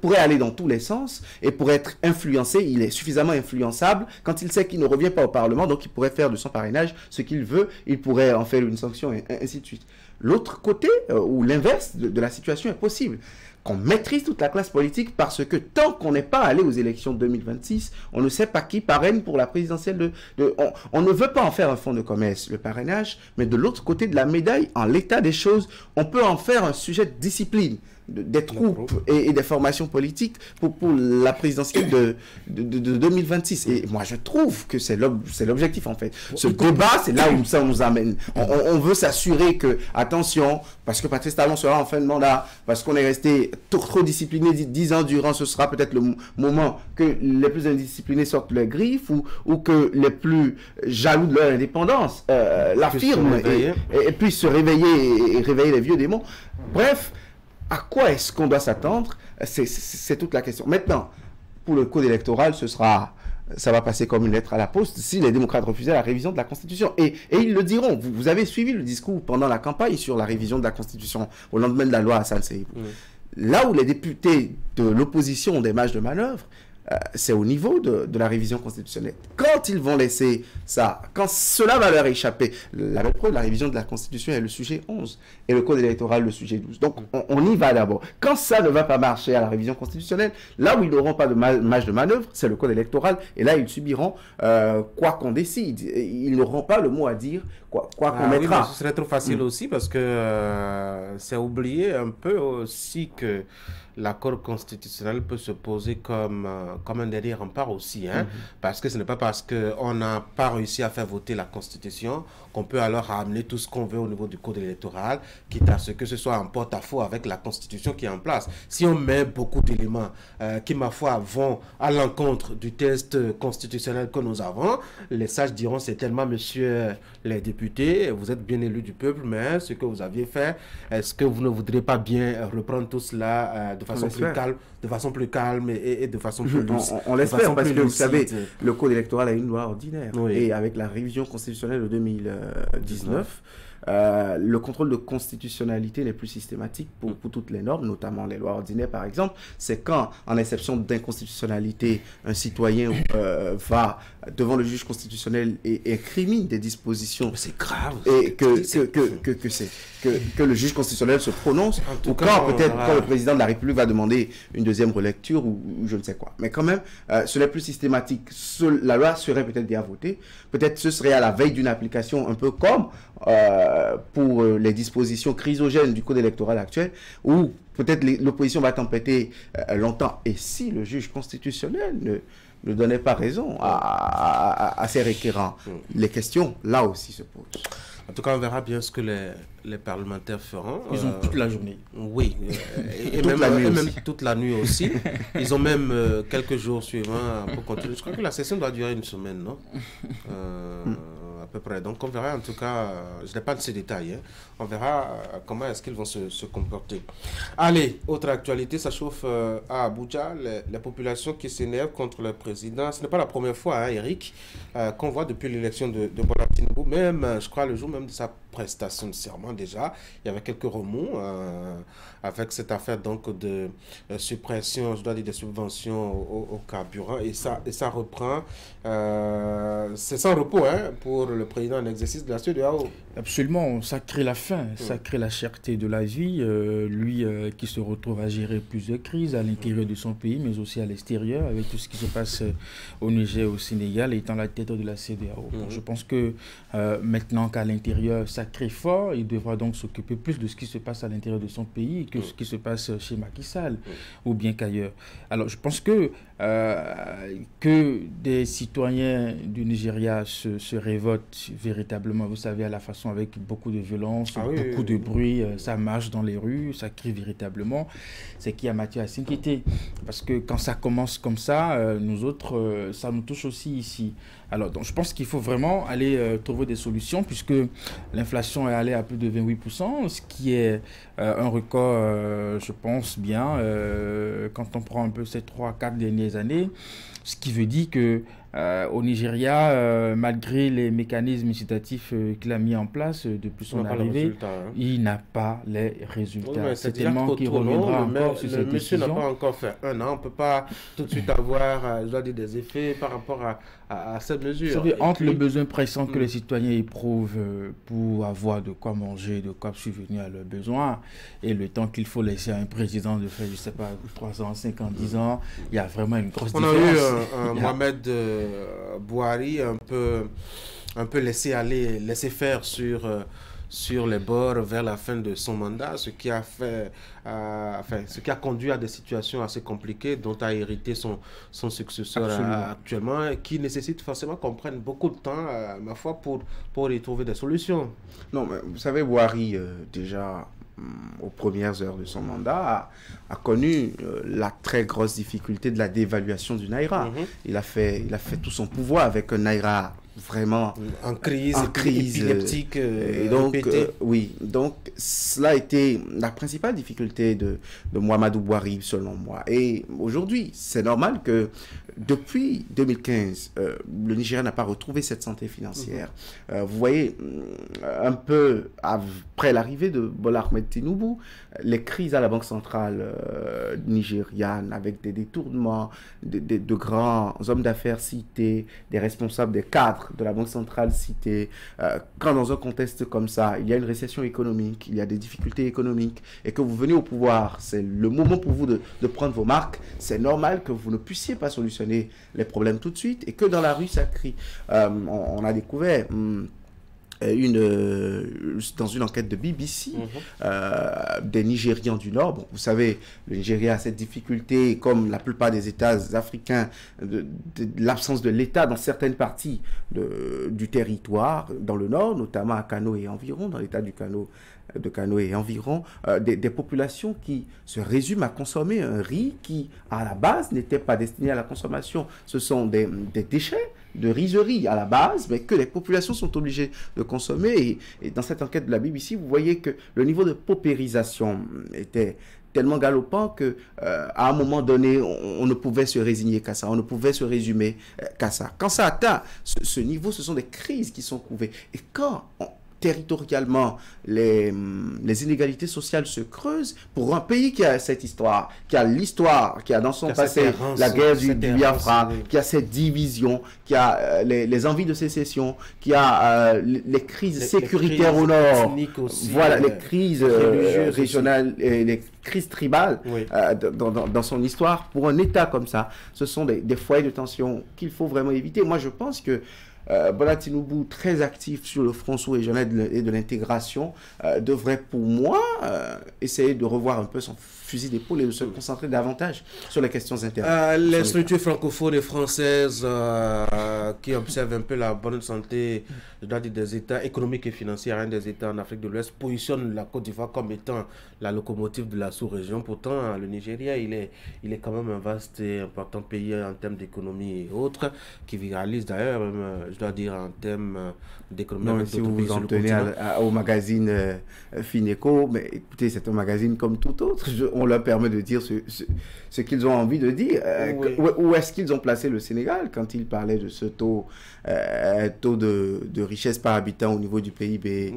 pourrait aller dans tous les sens et pourrait être influencé. Il est suffisamment influençable quand il sait qu'il ne revient pas au Parlement, donc il pourrait faire de son parrainage ce qu'il veut, il pourrait en faire une sanction et ainsi de suite. L'autre côté, ou l'inverse de la situation est possible qu'on maîtrise toute la classe politique parce que tant qu'on n'est pas allé aux élections de 2026, on ne sait pas qui parraine pour la présidentielle de... on, ne veut pas en faire un fonds de commerce, le parrainage, mais de l'autre côté de la médaille, en l'état des choses, on peut en faire un sujet de discipline des troupes et, des formations politiques pour, pour la présidentielle de, de, 2026. Et moi, je trouve que c'est l'objectif, en fait. Ce débat, c'est là où ça nous amène. On, veut s'assurer que, attention, parce que Patrice Talon sera en fin de mandat, parce qu'on est resté trop, discipliné dix ans durant, ce sera peut-être le moment que les plus indisciplinés sortent leurs griffes ou, ou que les plus jaloux de leur indépendance euh, l'affirment et, et, puissent se réveiller et réveiller les vieux démons. Bref, à quoi est-ce qu'on doit s'attendre? C'est toute la question. Maintenant, pour le code électoral, ce sera ça va passer comme une lettre à la poste si les démocrates refusaient la révision de la Constitution. Et, et ils le diront. Vous, vous, avez suivi le discours pendant la campagne sur la révision de la Constitution au lendemain de la loi Hassan Seyibou. Là où les députés de l'opposition ont des marges de manœuvre, euh, c'est au niveau de, de, la révision constitutionnelle. Quand ils vont laisser ça, quand cela va leur échapper, la, la révision de la Constitution est le sujet 11 et le code électoral le sujet 12. Donc on, on y va d'abord. Quand ça ne va pas marcher à la révision constitutionnelle, là où ils n'auront pas de marge de manœuvre, c'est le code électoral et là ils subiront euh, quoi qu'on décide. Ils n'auront pas le mot à dire quoi, quoi qu'on ah, mettra. Oui, ce serait trop facile mmh. aussi parce que euh, c'est oublier un peu aussi que l'accord constitutionnel peut se poser comme, euh, comme un dernier rempart aussi. Hein, mm -hmm. Parce que ce n'est pas parce qu'on n'a pas réussi à faire voter la Constitution qu'on peut alors ramener tout ce qu'on veut au niveau du code électoral, quitte à ce que ce soit en porte-à-faux avec la Constitution qui est en place. Si on met beaucoup d'éléments euh, qui, ma foi, vont à l'encontre du test constitutionnel que nous avons, les sages diront certainement, messieurs les députés, vous êtes bien élus du peuple, mais ce que vous aviez fait, est-ce que vous ne voudrez pas bien reprendre tout cela euh, de façon plus calme, de façon plus calme et, et de façon plus [laughs] douce. On, on l'espère parce que vous savez, le code électoral a une loi ordinaire oui. et avec la révision constitutionnelle de 2019. Euh, le contrôle de constitutionnalité n'est plus systématique pour, pour, toutes les normes, notamment les lois ordinaires par exemple. C'est quand, en exception d'inconstitutionnalité, un citoyen euh, va devant le juge constitutionnel et, et incrimine des dispositions. C'est grave. Et que, que, que, que. Que, que, le juge constitutionnel se prononce, ou quand peut-être quand le président de la République va demander une deuxième relecture ou, ou je ne sais quoi. Mais quand même, euh, ce n'est plus systématique. Ce, la loi serait peut-être bien votée. Peut-être ce serait à la veille d'une application un peu comme euh, pour euh, les dispositions chrysogènes du code électoral actuel, où peut-être l'opposition va tempêter euh, longtemps. Et si le juge constitutionnel ne, ne donnait pas raison à, à, à ces requérants, les questions là aussi se posent. En tout cas, on verra bien ce que les, les parlementaires feront. Ils ont euh, toute la journée. Oui, et, et, toute même, la nuit et même toute la nuit aussi. Ils ont même euh, quelques jours suivants pour continuer. Je crois que la session doit durer une semaine, non? Euh, À peu près. Donc on verra en tout cas, je n'ai pas de ces détails, hein. on verra comment est-ce qu'ils vont se, comporter. Allez, autre actualité, ça chauffe à Abuja, les populations qui s'énervent contre le président. Ce n'est pas la première fois, hein, Eric, qu'on voit depuis l'élection de, de Bola même, je crois, le jour même de sa prestation de serment déjà. Il y avait quelques remous euh, avec cette affaire donc de euh, suppression, je dois dire, des subventions au, au, carburant. Et ça, et ça reprend. Euh, c'est sans repos hein, pour le président en exercice de la CEDEAO. Absolument, ça crée la faim, ça crée la cherté de la vie. Lui qui se retrouve à gérer plusieurs crises à l'intérieur de son pays, mais aussi à l'extérieur, avec tout ce qui se passe au Niger, au Sénégal, étant la tête de la CEDEAO. Bon, je pense que maintenant qu'à l'intérieur, ça crée fort, il devra donc s'occuper plus de ce qui se passe à l'intérieur de son pays que ce qui se passe chez Macky Sall ou bien qu'ailleurs. Alors je pense que euh, que des citoyens du Nigeria se, se, révoltent véritablement, vous savez, à la façon avec beaucoup de violence, ah oui, beaucoup oui, de bruit, euh, ça marche dans les rues, ça crie véritablement, c'est qu'il y a matière à s'inquiéter. Parce que quand ça commence comme ça, euh, nous autres, ça nous touche aussi ici. Alors, donc, je pense qu'il faut vraiment aller euh, trouver des solutions puisque l'inflation est allée à plus de 28%, ce qui est euh, un record, euh, je pense bien, quand on prend un peu ces 3-4 dernières années, ce qui veut dire que au Nigeria, malgré les mécanismes incitatifs qu'il a mis en place depuis son arrivée, hein. il n'a pas les résultats. Oui, C'est tellement qu'il reviendra long, encore le, sur le cette monsieur n'a pas encore fait un an. On ne peut pas tout de suite avoir dire, des effets par rapport à, à, à cette mesure. Entre puis, le besoin pressant que mm. les citoyens éprouvent pour avoir de quoi manger, de quoi subvenir à leurs besoins, et le temps qu'il faut laisser à un président de faire, je ne sais pas, 3 ans, 5 ans, 10 ans, il y a vraiment une grosse On différence. On a eu un, un Mohamed Boari un peu, un peu laissé aller, laissé faire sur, euh, sur les bords vers la fin de son mandat, ce qui a fait, euh, enfin, ce qui a conduit à des situations assez compliquées dont a hérité son, son successeur euh, actuellement, qui nécessite forcément qu'on prenne beaucoup de temps, euh, ma foi, pour, pour y trouver des solutions. Non, mais vous savez, Boari, déjà, aux premières heures de son mandat, a, a connu euh, la très grosse difficulté de la dévaluation du Naira. Mm -hmm. il, a fait, il a fait tout son pouvoir avec un Naira vraiment en crise, en crise épileptique. Euh, et donc, euh, oui, donc cela a été la principale difficulté de, de Mohamedou Bouhari, selon moi. Et aujourd'hui, c'est normal que depuis 2015, euh, le Nigeria n'a pas retrouvé cette santé financière. Mhm. vous voyez, un peu après l'arrivée de Bola Ahmed Tinubu, les crises à la Banque centrale nigériane avec des détournements de, de grands hommes d'affaires cités, des responsables, des cadres de la Banque centrale cités, quand dans un contexte comme ça, il y a une récession économique, il y a des difficultés économiques, et que vous venez au pouvoir, c'est le moment pour vous de, de prendre vos marques, c'est normal que vous ne puissiez pas solutionner les problèmes tout de suite, et que dans la rue, ça crie. Euh, on, a découvert... Hmm, une, euh, dans une enquête de BBC mhm. euh, des Nigérians du Nord. Bon, vous savez, le Nigeria a cette difficulté, comme la plupart des États africains, de, l'absence de l'État dans certaines parties de, du territoire, dans le Nord, notamment à Kano et environ, dans l'État du Kano de Kano et environ, euh, des, populations qui se résument à consommer un riz qui, à la base, n'était pas destiné à la consommation. Ce sont des, des déchets de rizerie à la base, mais que les populations sont obligées de consommer. Et, dans cette enquête de la BBC, vous voyez que le niveau de paupérisation était tellement galopant que euh, à un moment donné, on, ne pouvait se résigner qu'à ça, on ne pouvait se résumer euh, qu'à ça. Quand ça atteint ce, ce, niveau, ce sont des crises qui sont couvées. Et quand on, territorialement, les, les, inégalités sociales se creusent pour un pays qui a cette histoire, qui a l'histoire, qui a dans son passé la guerre du, Biafra, qui a cette division, qui a euh, les, envies de sécession, qui a euh, les, crises sécuritaires au nord, voilà, les euh, crises régionales et les crises tribales dans, dans, son histoire. Pour un État comme ça, ce sont des, des foyers de tension qu'il faut vraiment éviter. Moi, je pense que euh, très actif sur le front et de l'intégration, euh, devrait pour moi euh, essayer de revoir un peu son fusil d'épaule et de se concentrer davantage sur les questions internes. Euh, les structures francophones et françaises qui observent un peu la bonne santé des États économiques et financiers, un des États en Afrique de l'Ouest, positionnent la Côte d'Ivoire comme étant la locomotive de la sous-région. Pourtant, le Nigeria, il est, il est quand même un vaste et important pays en termes d'économie et autres, qui viralise d'ailleurs, je dois dire, en termes d'économie. Non, si vous vous en tenez au magazine euh, Fineco, mais écoutez, c'est un magazine comme tout autre. on leur permet de dire ce, ce, qu'ils ont envie de dire. Euh, où, est-ce qu'ils ont placé le Sénégal quand ils parlaient de ce taux, euh, taux de, de, richesse par habitant au niveau du PIB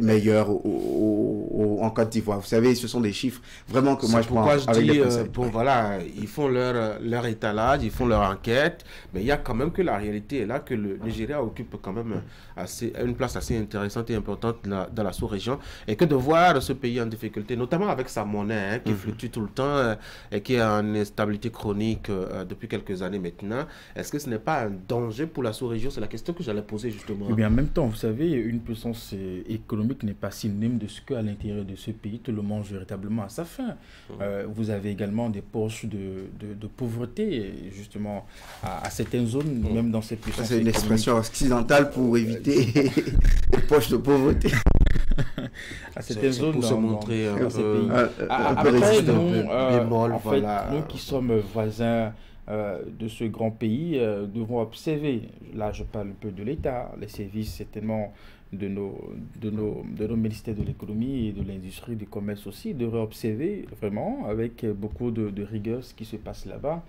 meilleur au, en Côte d'Ivoire Vous savez, ce sont des chiffres vraiment que moi je prends je avec dis, bon voilà, ils font leur, leur étalage, ils font leur enquête, mais il y a quand même que la réalité est là que le Nigeria occupe quand même assez, une place assez intéressante et importante dans la, sous-région. Et que de voir ce pays en difficulté, notamment avec sa monnaie hein, qui mhm. fluctue tout le temps euh, et qui est en instabilité chronique euh, depuis quelques années maintenant, est-ce que ce n'est pas un danger pour la sous-région? C'est la question que j'allais poser justement. Et bien, en même temps, vous savez, une puissance euh, économique n'est pas synonyme de ce qu'à l'intérieur de ce pays, tout le monde véritablement à sa fin. Mhm. vous avez également des poches de, de, pauvreté, justement, à, certaines zones, mhm. même dans cette puissance. C'est une expression occidentale pour éviter [laughs] les poches de pauvreté. [laughs] à cette zone pour se montrer un, peu, pays. après, nous, en fait, nous qui sommes voisins euh, de ce grand pays euh, devons observer, là je parle un peu de l'État, les services certainement de nos, de nos, de nos ministères de l'économie et de l'industrie, du commerce aussi, devraient observer vraiment avec beaucoup de, de rigueur ce qui se passe là-bas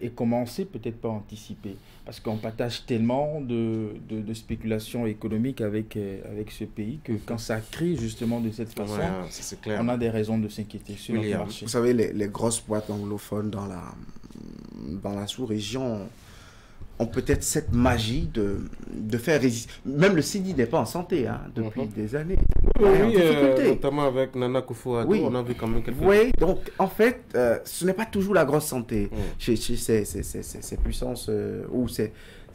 et commencer peut-être pas anticiper. Parce qu'on partage tellement de, de, spéculation économique avec, euh, avec ce pays que quand ça crie justement de cette façon, on a des raisons de s'inquiéter sur le marché. Vous savez, les, les, grosses boîtes anglophones dans la, dans la sous-région ont peut-être cette magie de, de faire résister. Même le CIDI n'est pas en santé hein, depuis mhm. des années. Oui, euh, notamment avec Nana Koufoua, oui. on a vu quand même quelques... Oui, donc en fait, euh, ce n'est pas toujours la grosse santé chez, chez, ces, ces, ces, puissances euh, ou ces,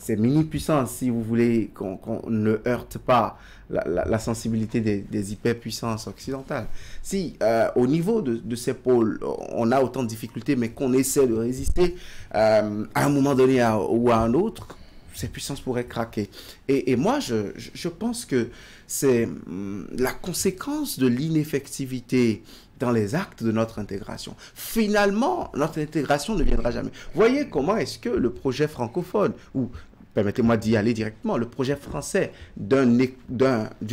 mini-puissances, si vous voulez, qu'on ne heurte pas la, sensibilité des, des hyperpuissances occidentales. Si euh, au niveau de, ces pôles, on a autant de difficultés, mais qu'on essaie de résister à un moment donné ou à un autre, ces puissances pourraient craquer. Et, moi, je, je, pense que c'est hum, la conséquence de l'ineffectivité dans les actes de notre intégration. Finalement, notre intégration ne viendra jamais. Voyez comment est-ce que le projet francophone, ou permettez-moi d'y aller directement, le projet français d'une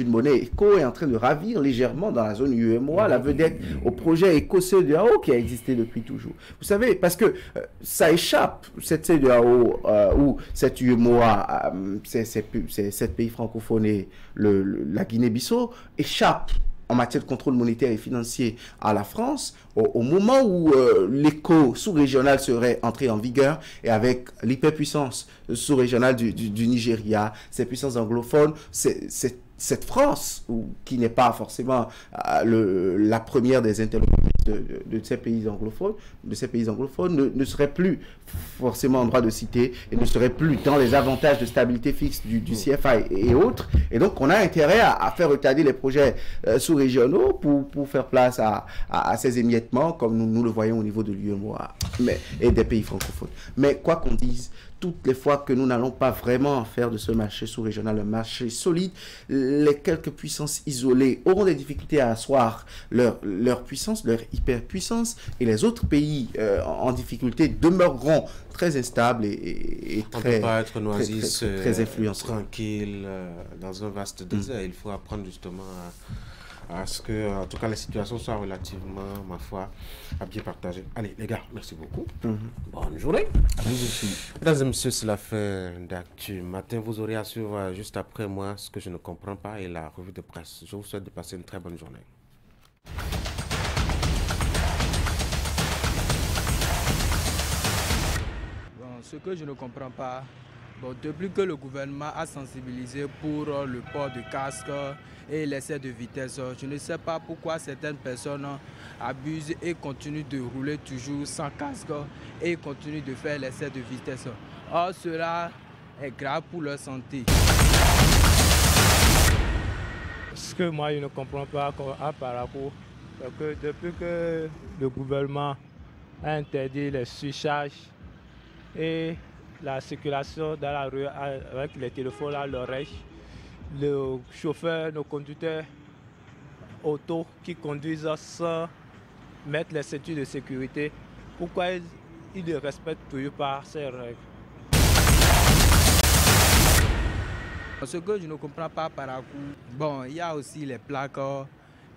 monnaie éco est en train de ravir légèrement dans la zone UEMOA la vedette au projet éco-CEDEAO qui a existé depuis toujours. Vous savez, parce que euh, ça échappe, cette CEDEAO euh, ou cette UEMOA, euh, ces, pays francophones et le, la Guinée-Bissau, échappe en matière de contrôle monétaire et financier à la France, au, moment où euh, l'éco sous-régional serait entré en vigueur et avec l'hyperpuissance sous-régionale du, Nigeria, ces puissances anglophones, cette France, qui n'est pas forcément euh, la première des interlocuteurs de, ces pays anglophones, de ces pays anglophones ne, serait plus forcément en droit de citer et ne serait plus dans les avantages de stabilité fixe du, CFA et, autres. Et donc, on a intérêt à, faire retarder les projets euh, sous-régionaux pour, faire place à, ces émiettements, comme nous, nous, le voyons au niveau de l'UEMOA et des pays francophones. Mais quoi qu'on dise, toutes les fois que nous n'allons pas vraiment faire de ce marché sous-régional un marché solide, les quelques puissances isolées auront des difficultés à asseoir leur, leur puissance, leur hyperpuissance, et les autres pays euh, en difficulté demeureront très instables et, très, On peut pas être très, euh, tranquille euh, dans un vaste désert. Il faut apprendre justement à à ce que, en tout cas, la situation soit relativement, ma foi, à bien partagée. Allez, les gars, merci beaucoup. Mhm. Bonne journée. Mesdames et messieurs, c'est la fin d'actu. Matin, vous aurez à suivre euh, juste après moi ce que je ne comprends pas et la revue de presse. Je vous souhaite de passer une très bonne journée. Bon, ce que je ne comprends pas, depuis que le gouvernement a sensibilisé pour euh, le port de casque, et l'essai de vitesse. Je ne sais pas pourquoi certaines personnes abusent et continuent de rouler toujours sans casque et continuent de faire l'essai de vitesse. Or, cela est grave pour leur santé. Ce que moi je ne comprends pas à par rapport, c'est que depuis que le gouvernement a interdit les surcharges et la circulation dans la rue avec les téléphones à l'oreille, le chauffeur, nos conducteurs auto qui conduisent sans mettre les ceintures de sécurité, pourquoi ils, ne respectent toujours pas ces règles? Ce que je ne comprends pas par rapport, bon, il y a aussi les plaques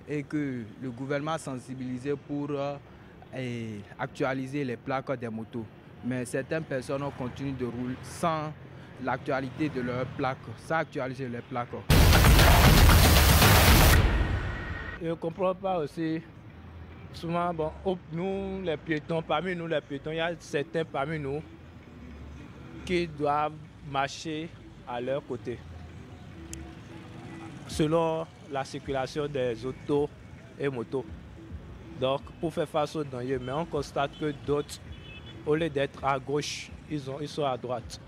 et que le gouvernement a sensibilisé pour euh, actualiser les plaques des motos. Mais certaines personnes continuent de rouler sans l'actualité de leurs plaques, ça actualiser les plaques. Je ne comprends pas aussi, souvent, bon, nous les piétons, parmi nous les piétons, il y a certains parmi nous qui doivent marcher à leur côté, selon la circulation des autos et motos. Donc, pour faire face aux dangers, mais on constate que d'autres, au lieu d'être à gauche, ils, ont, ils sont à droite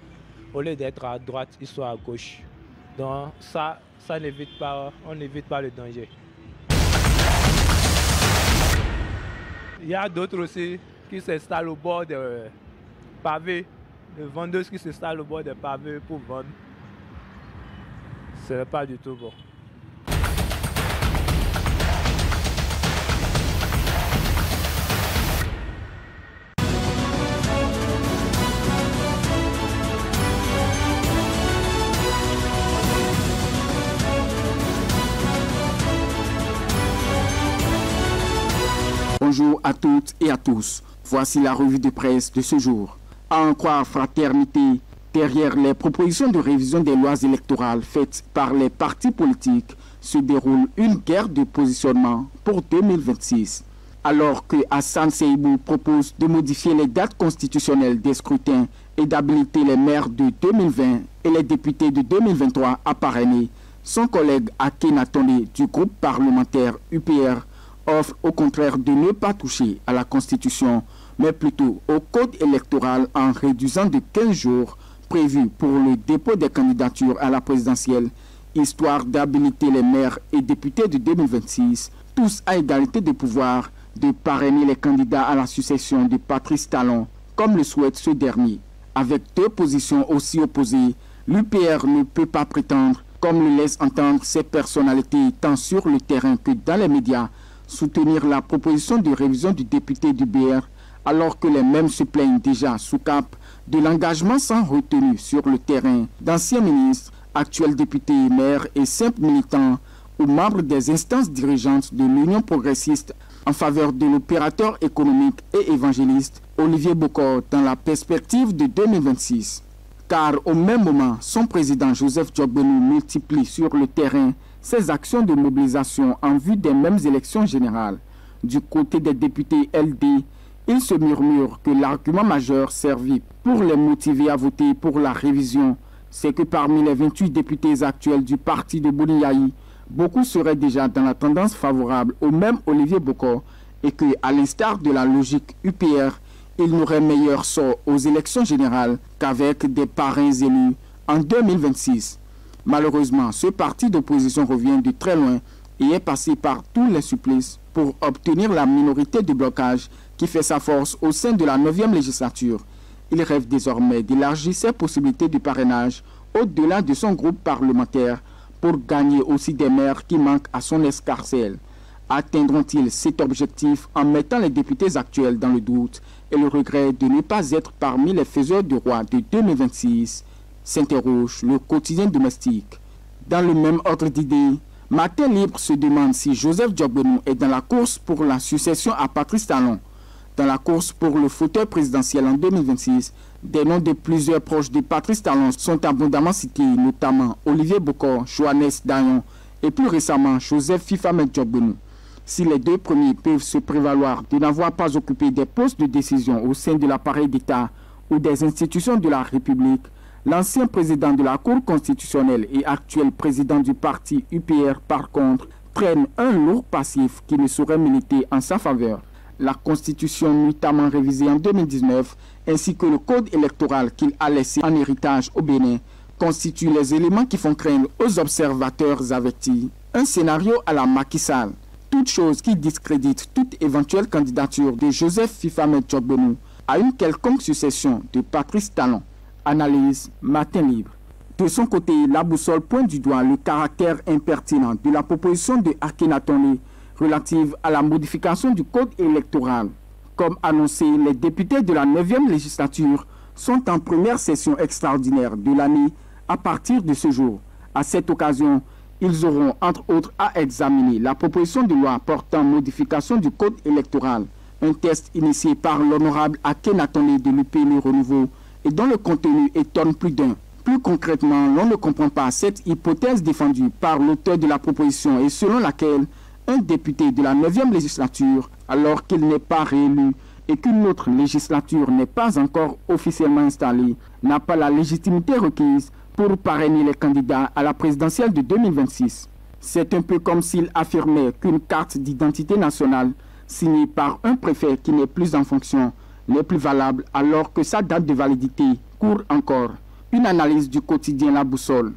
au lieu d'être à droite, ils sont à gauche. Donc ça, ça n'évite pas, on n'évite pas le danger. Il y a d'autres aussi qui s'installent au bord des pavés, des vendeuses qui s'installent au bord des pavés pour vendre. Ce n'est pas du tout bon. Bonjour à toutes et à tous. Voici la revue de presse de ce jour. À en croire fraternité, derrière les propositions de révision des lois électorales faites par les partis politiques, se déroule une guerre de positionnement pour 2026. Alors que Hassan Seibou propose de modifier les dates constitutionnelles des scrutins et d'habiliter les maires de 2020 et les députés de 2023 à parrainer, son collègue Akenatonde du groupe parlementaire UPR offre au contraire de ne pas toucher à la Constitution, mais plutôt au code électoral en réduisant de 15 jours prévus pour le dépôt des candidatures à la présidentielle, histoire d'habiliter les maires et députés de 2026, tous à égalité de pouvoir, de parrainer les candidats à la succession de Patrice Talon, comme le souhaite ce dernier. Avec deux positions aussi opposées, l'UPR ne peut pas prétendre, comme le laissent entendre ces personnalités tant sur le terrain que dans les médias, soutenir la proposition de révision du député du BR alors que les mêmes se plaignent déjà sous cap de l'engagement sans retenue sur le terrain d'anciens ministres, actuels députés, maires et simples militants ou membres des instances dirigeantes de l'Union progressiste en faveur de l'opérateur économique et évangéliste Olivier Bocor dans la perspective de 2026. Car au même moment, son président Joseph Djogbenou multiplie sur le terrain ses actions de mobilisation en vue des mêmes élections générales. Du côté des députés LD, il se murmure que l'argument majeur servi pour les motiver à voter pour la révision, c'est que parmi les 28 députés actuels du parti de Bouniaï, beaucoup seraient déjà dans la tendance favorable au même Olivier Bocor et que, à l'instar de la logique UPR, il n'aurait meilleur sort aux élections générales qu'avec des parrains élus en 2026. Malheureusement, ce parti d'opposition revient de très loin et est passé par tous les supplices pour obtenir la minorité de blocage qui fait sa force au sein de la 9e législature. Il rêve désormais d'élargir ses possibilités de parrainage au-delà de son groupe parlementaire pour gagner aussi des maires qui manquent à son escarcelle. Atteindront-ils cet objectif en mettant les députés actuels dans le doute et le regret de ne pas être parmi les faiseurs du roi de 2026 s'interroge le quotidien domestique. Dans le même ordre d'idées, Matin Libre se demande si Joseph Djogbenou est dans la course pour la succession à Patrice Talon dans la course pour le fauteuil présidentiel en 2026, des noms de plusieurs proches de Patrice Talon sont abondamment cités, notamment Olivier Bocor, Johannes Dayon et plus récemment Joseph Fifamet Djogbenou. Si les deux premiers peuvent se prévaloir de n'avoir pas occupé des postes de décision au sein de l'appareil d'État ou des institutions de la République, l'ancien président de la Cour constitutionnelle et actuel président du parti UPR, par contre, traîne un lourd passif qui ne saurait militer en sa faveur. La Constitution notamment révisée en 2019, ainsi que le code électoral qu'il a laissé en héritage au Bénin, constituent les éléments qui font craindre aux observateurs avertis. Un scénario à la Macky Sall, toute chose qui discrédite toute éventuelle candidature de Joseph Fifamet Djobbenou à une quelconque succession de Patrice Talon. Analyse Matin Libre. De son côté, la boussole pointe du doigt le caractère impertinent de la proposition de Akhenatonle relative à la modification du code électoral. Comme annoncé, les députés de la 9e législature sont en première session extraordinaire de l'année à partir de ce jour. À cette occasion, ils auront entre autres à examiner la proposition de loi portant modification du code électoral, un test initié par l'honorable Akhenatonle de l'UPN Renouveau et dont le contenu étonne plus d'un. Plus concrètement, l'on ne comprend pas cette hypothèse défendue par l'auteur de la proposition et selon laquelle un député de la 9e législature, alors qu'il n'est pas réélu et qu'une autre législature n'est pas encore officiellement installée, n'a pas la légitimité requise pour parrainer les candidats à la présidentielle de 2026. C'est un peu comme s'il affirmait qu'une carte d'identité nationale signée par un préfet qui n'est plus en fonction n'est plus valable alors que sa date de validité court encore. Une analyse du quotidien La Boussole.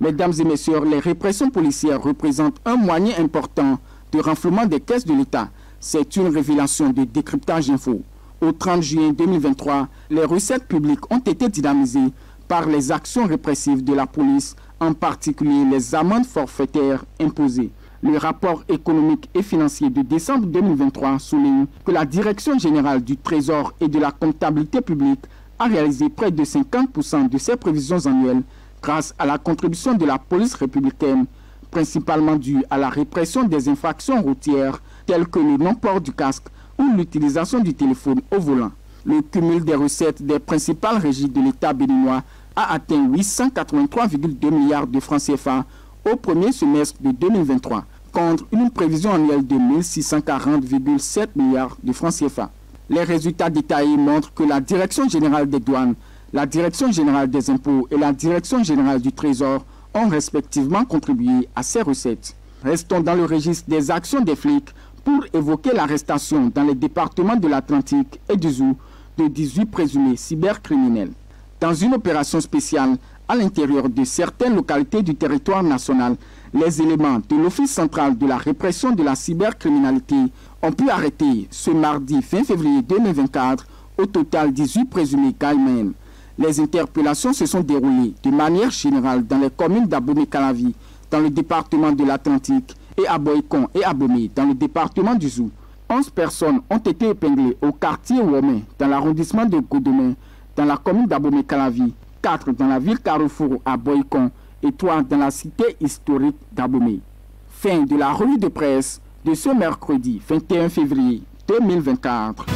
Mesdames et messieurs, les répressions policières représentent un moyen important de renflouement des caisses de l'État. C'est une révélation de décryptage info. Au 30 juin 2023, les recettes publiques ont été dynamisées par les actions répressives de la police, en particulier les amendes forfaitaires imposées. Le rapport économique et financier de décembre 2023 souligne que la Direction générale du Trésor et de la comptabilité publique a réalisé près de 50% de ses prévisions annuelles grâce à la contribution de la police républicaine principalement dû à la répression des infractions routières telles que le non-port du casque ou l'utilisation du téléphone au volant. Le cumul des recettes des principales régies de l'État béninois a atteint 883,2 milliards de francs CFA au premier semestre de 2023, contre une prévision annuelle de 1640,7 milliards de francs CFA. Les résultats détaillés montrent que la Direction générale des douanes, la Direction générale des impôts et la Direction générale du Trésor ont respectivement contribué à ces recettes. Restons dans le registre des actions des flics pour évoquer l'arrestation dans les départements de l'Atlantique et du Zou de 18 présumés cybercriminels. Dans une opération spéciale à l'intérieur de certaines localités du territoire national, les éléments de l'Office central de la répression de la cybercriminalité ont pu arrêter ce mardi 20 février 2024 au total 18 présumés caïmens. Les interpellations se sont déroulées de manière générale dans les communes d'Abomey-Calavi, dans le département de l'Atlantique, et à Boycon et Abomey, dans le département du Zou. 11 personnes ont été épinglées au quartier Womé, dans l'arrondissement de Godomé, dans la commune d'Abomey-Calavi, 4 dans la ville Carrefour à Boycon et 3 dans la cité historique d'Abomey. Fin de la revue de presse de ce mercredi 21 février 2024.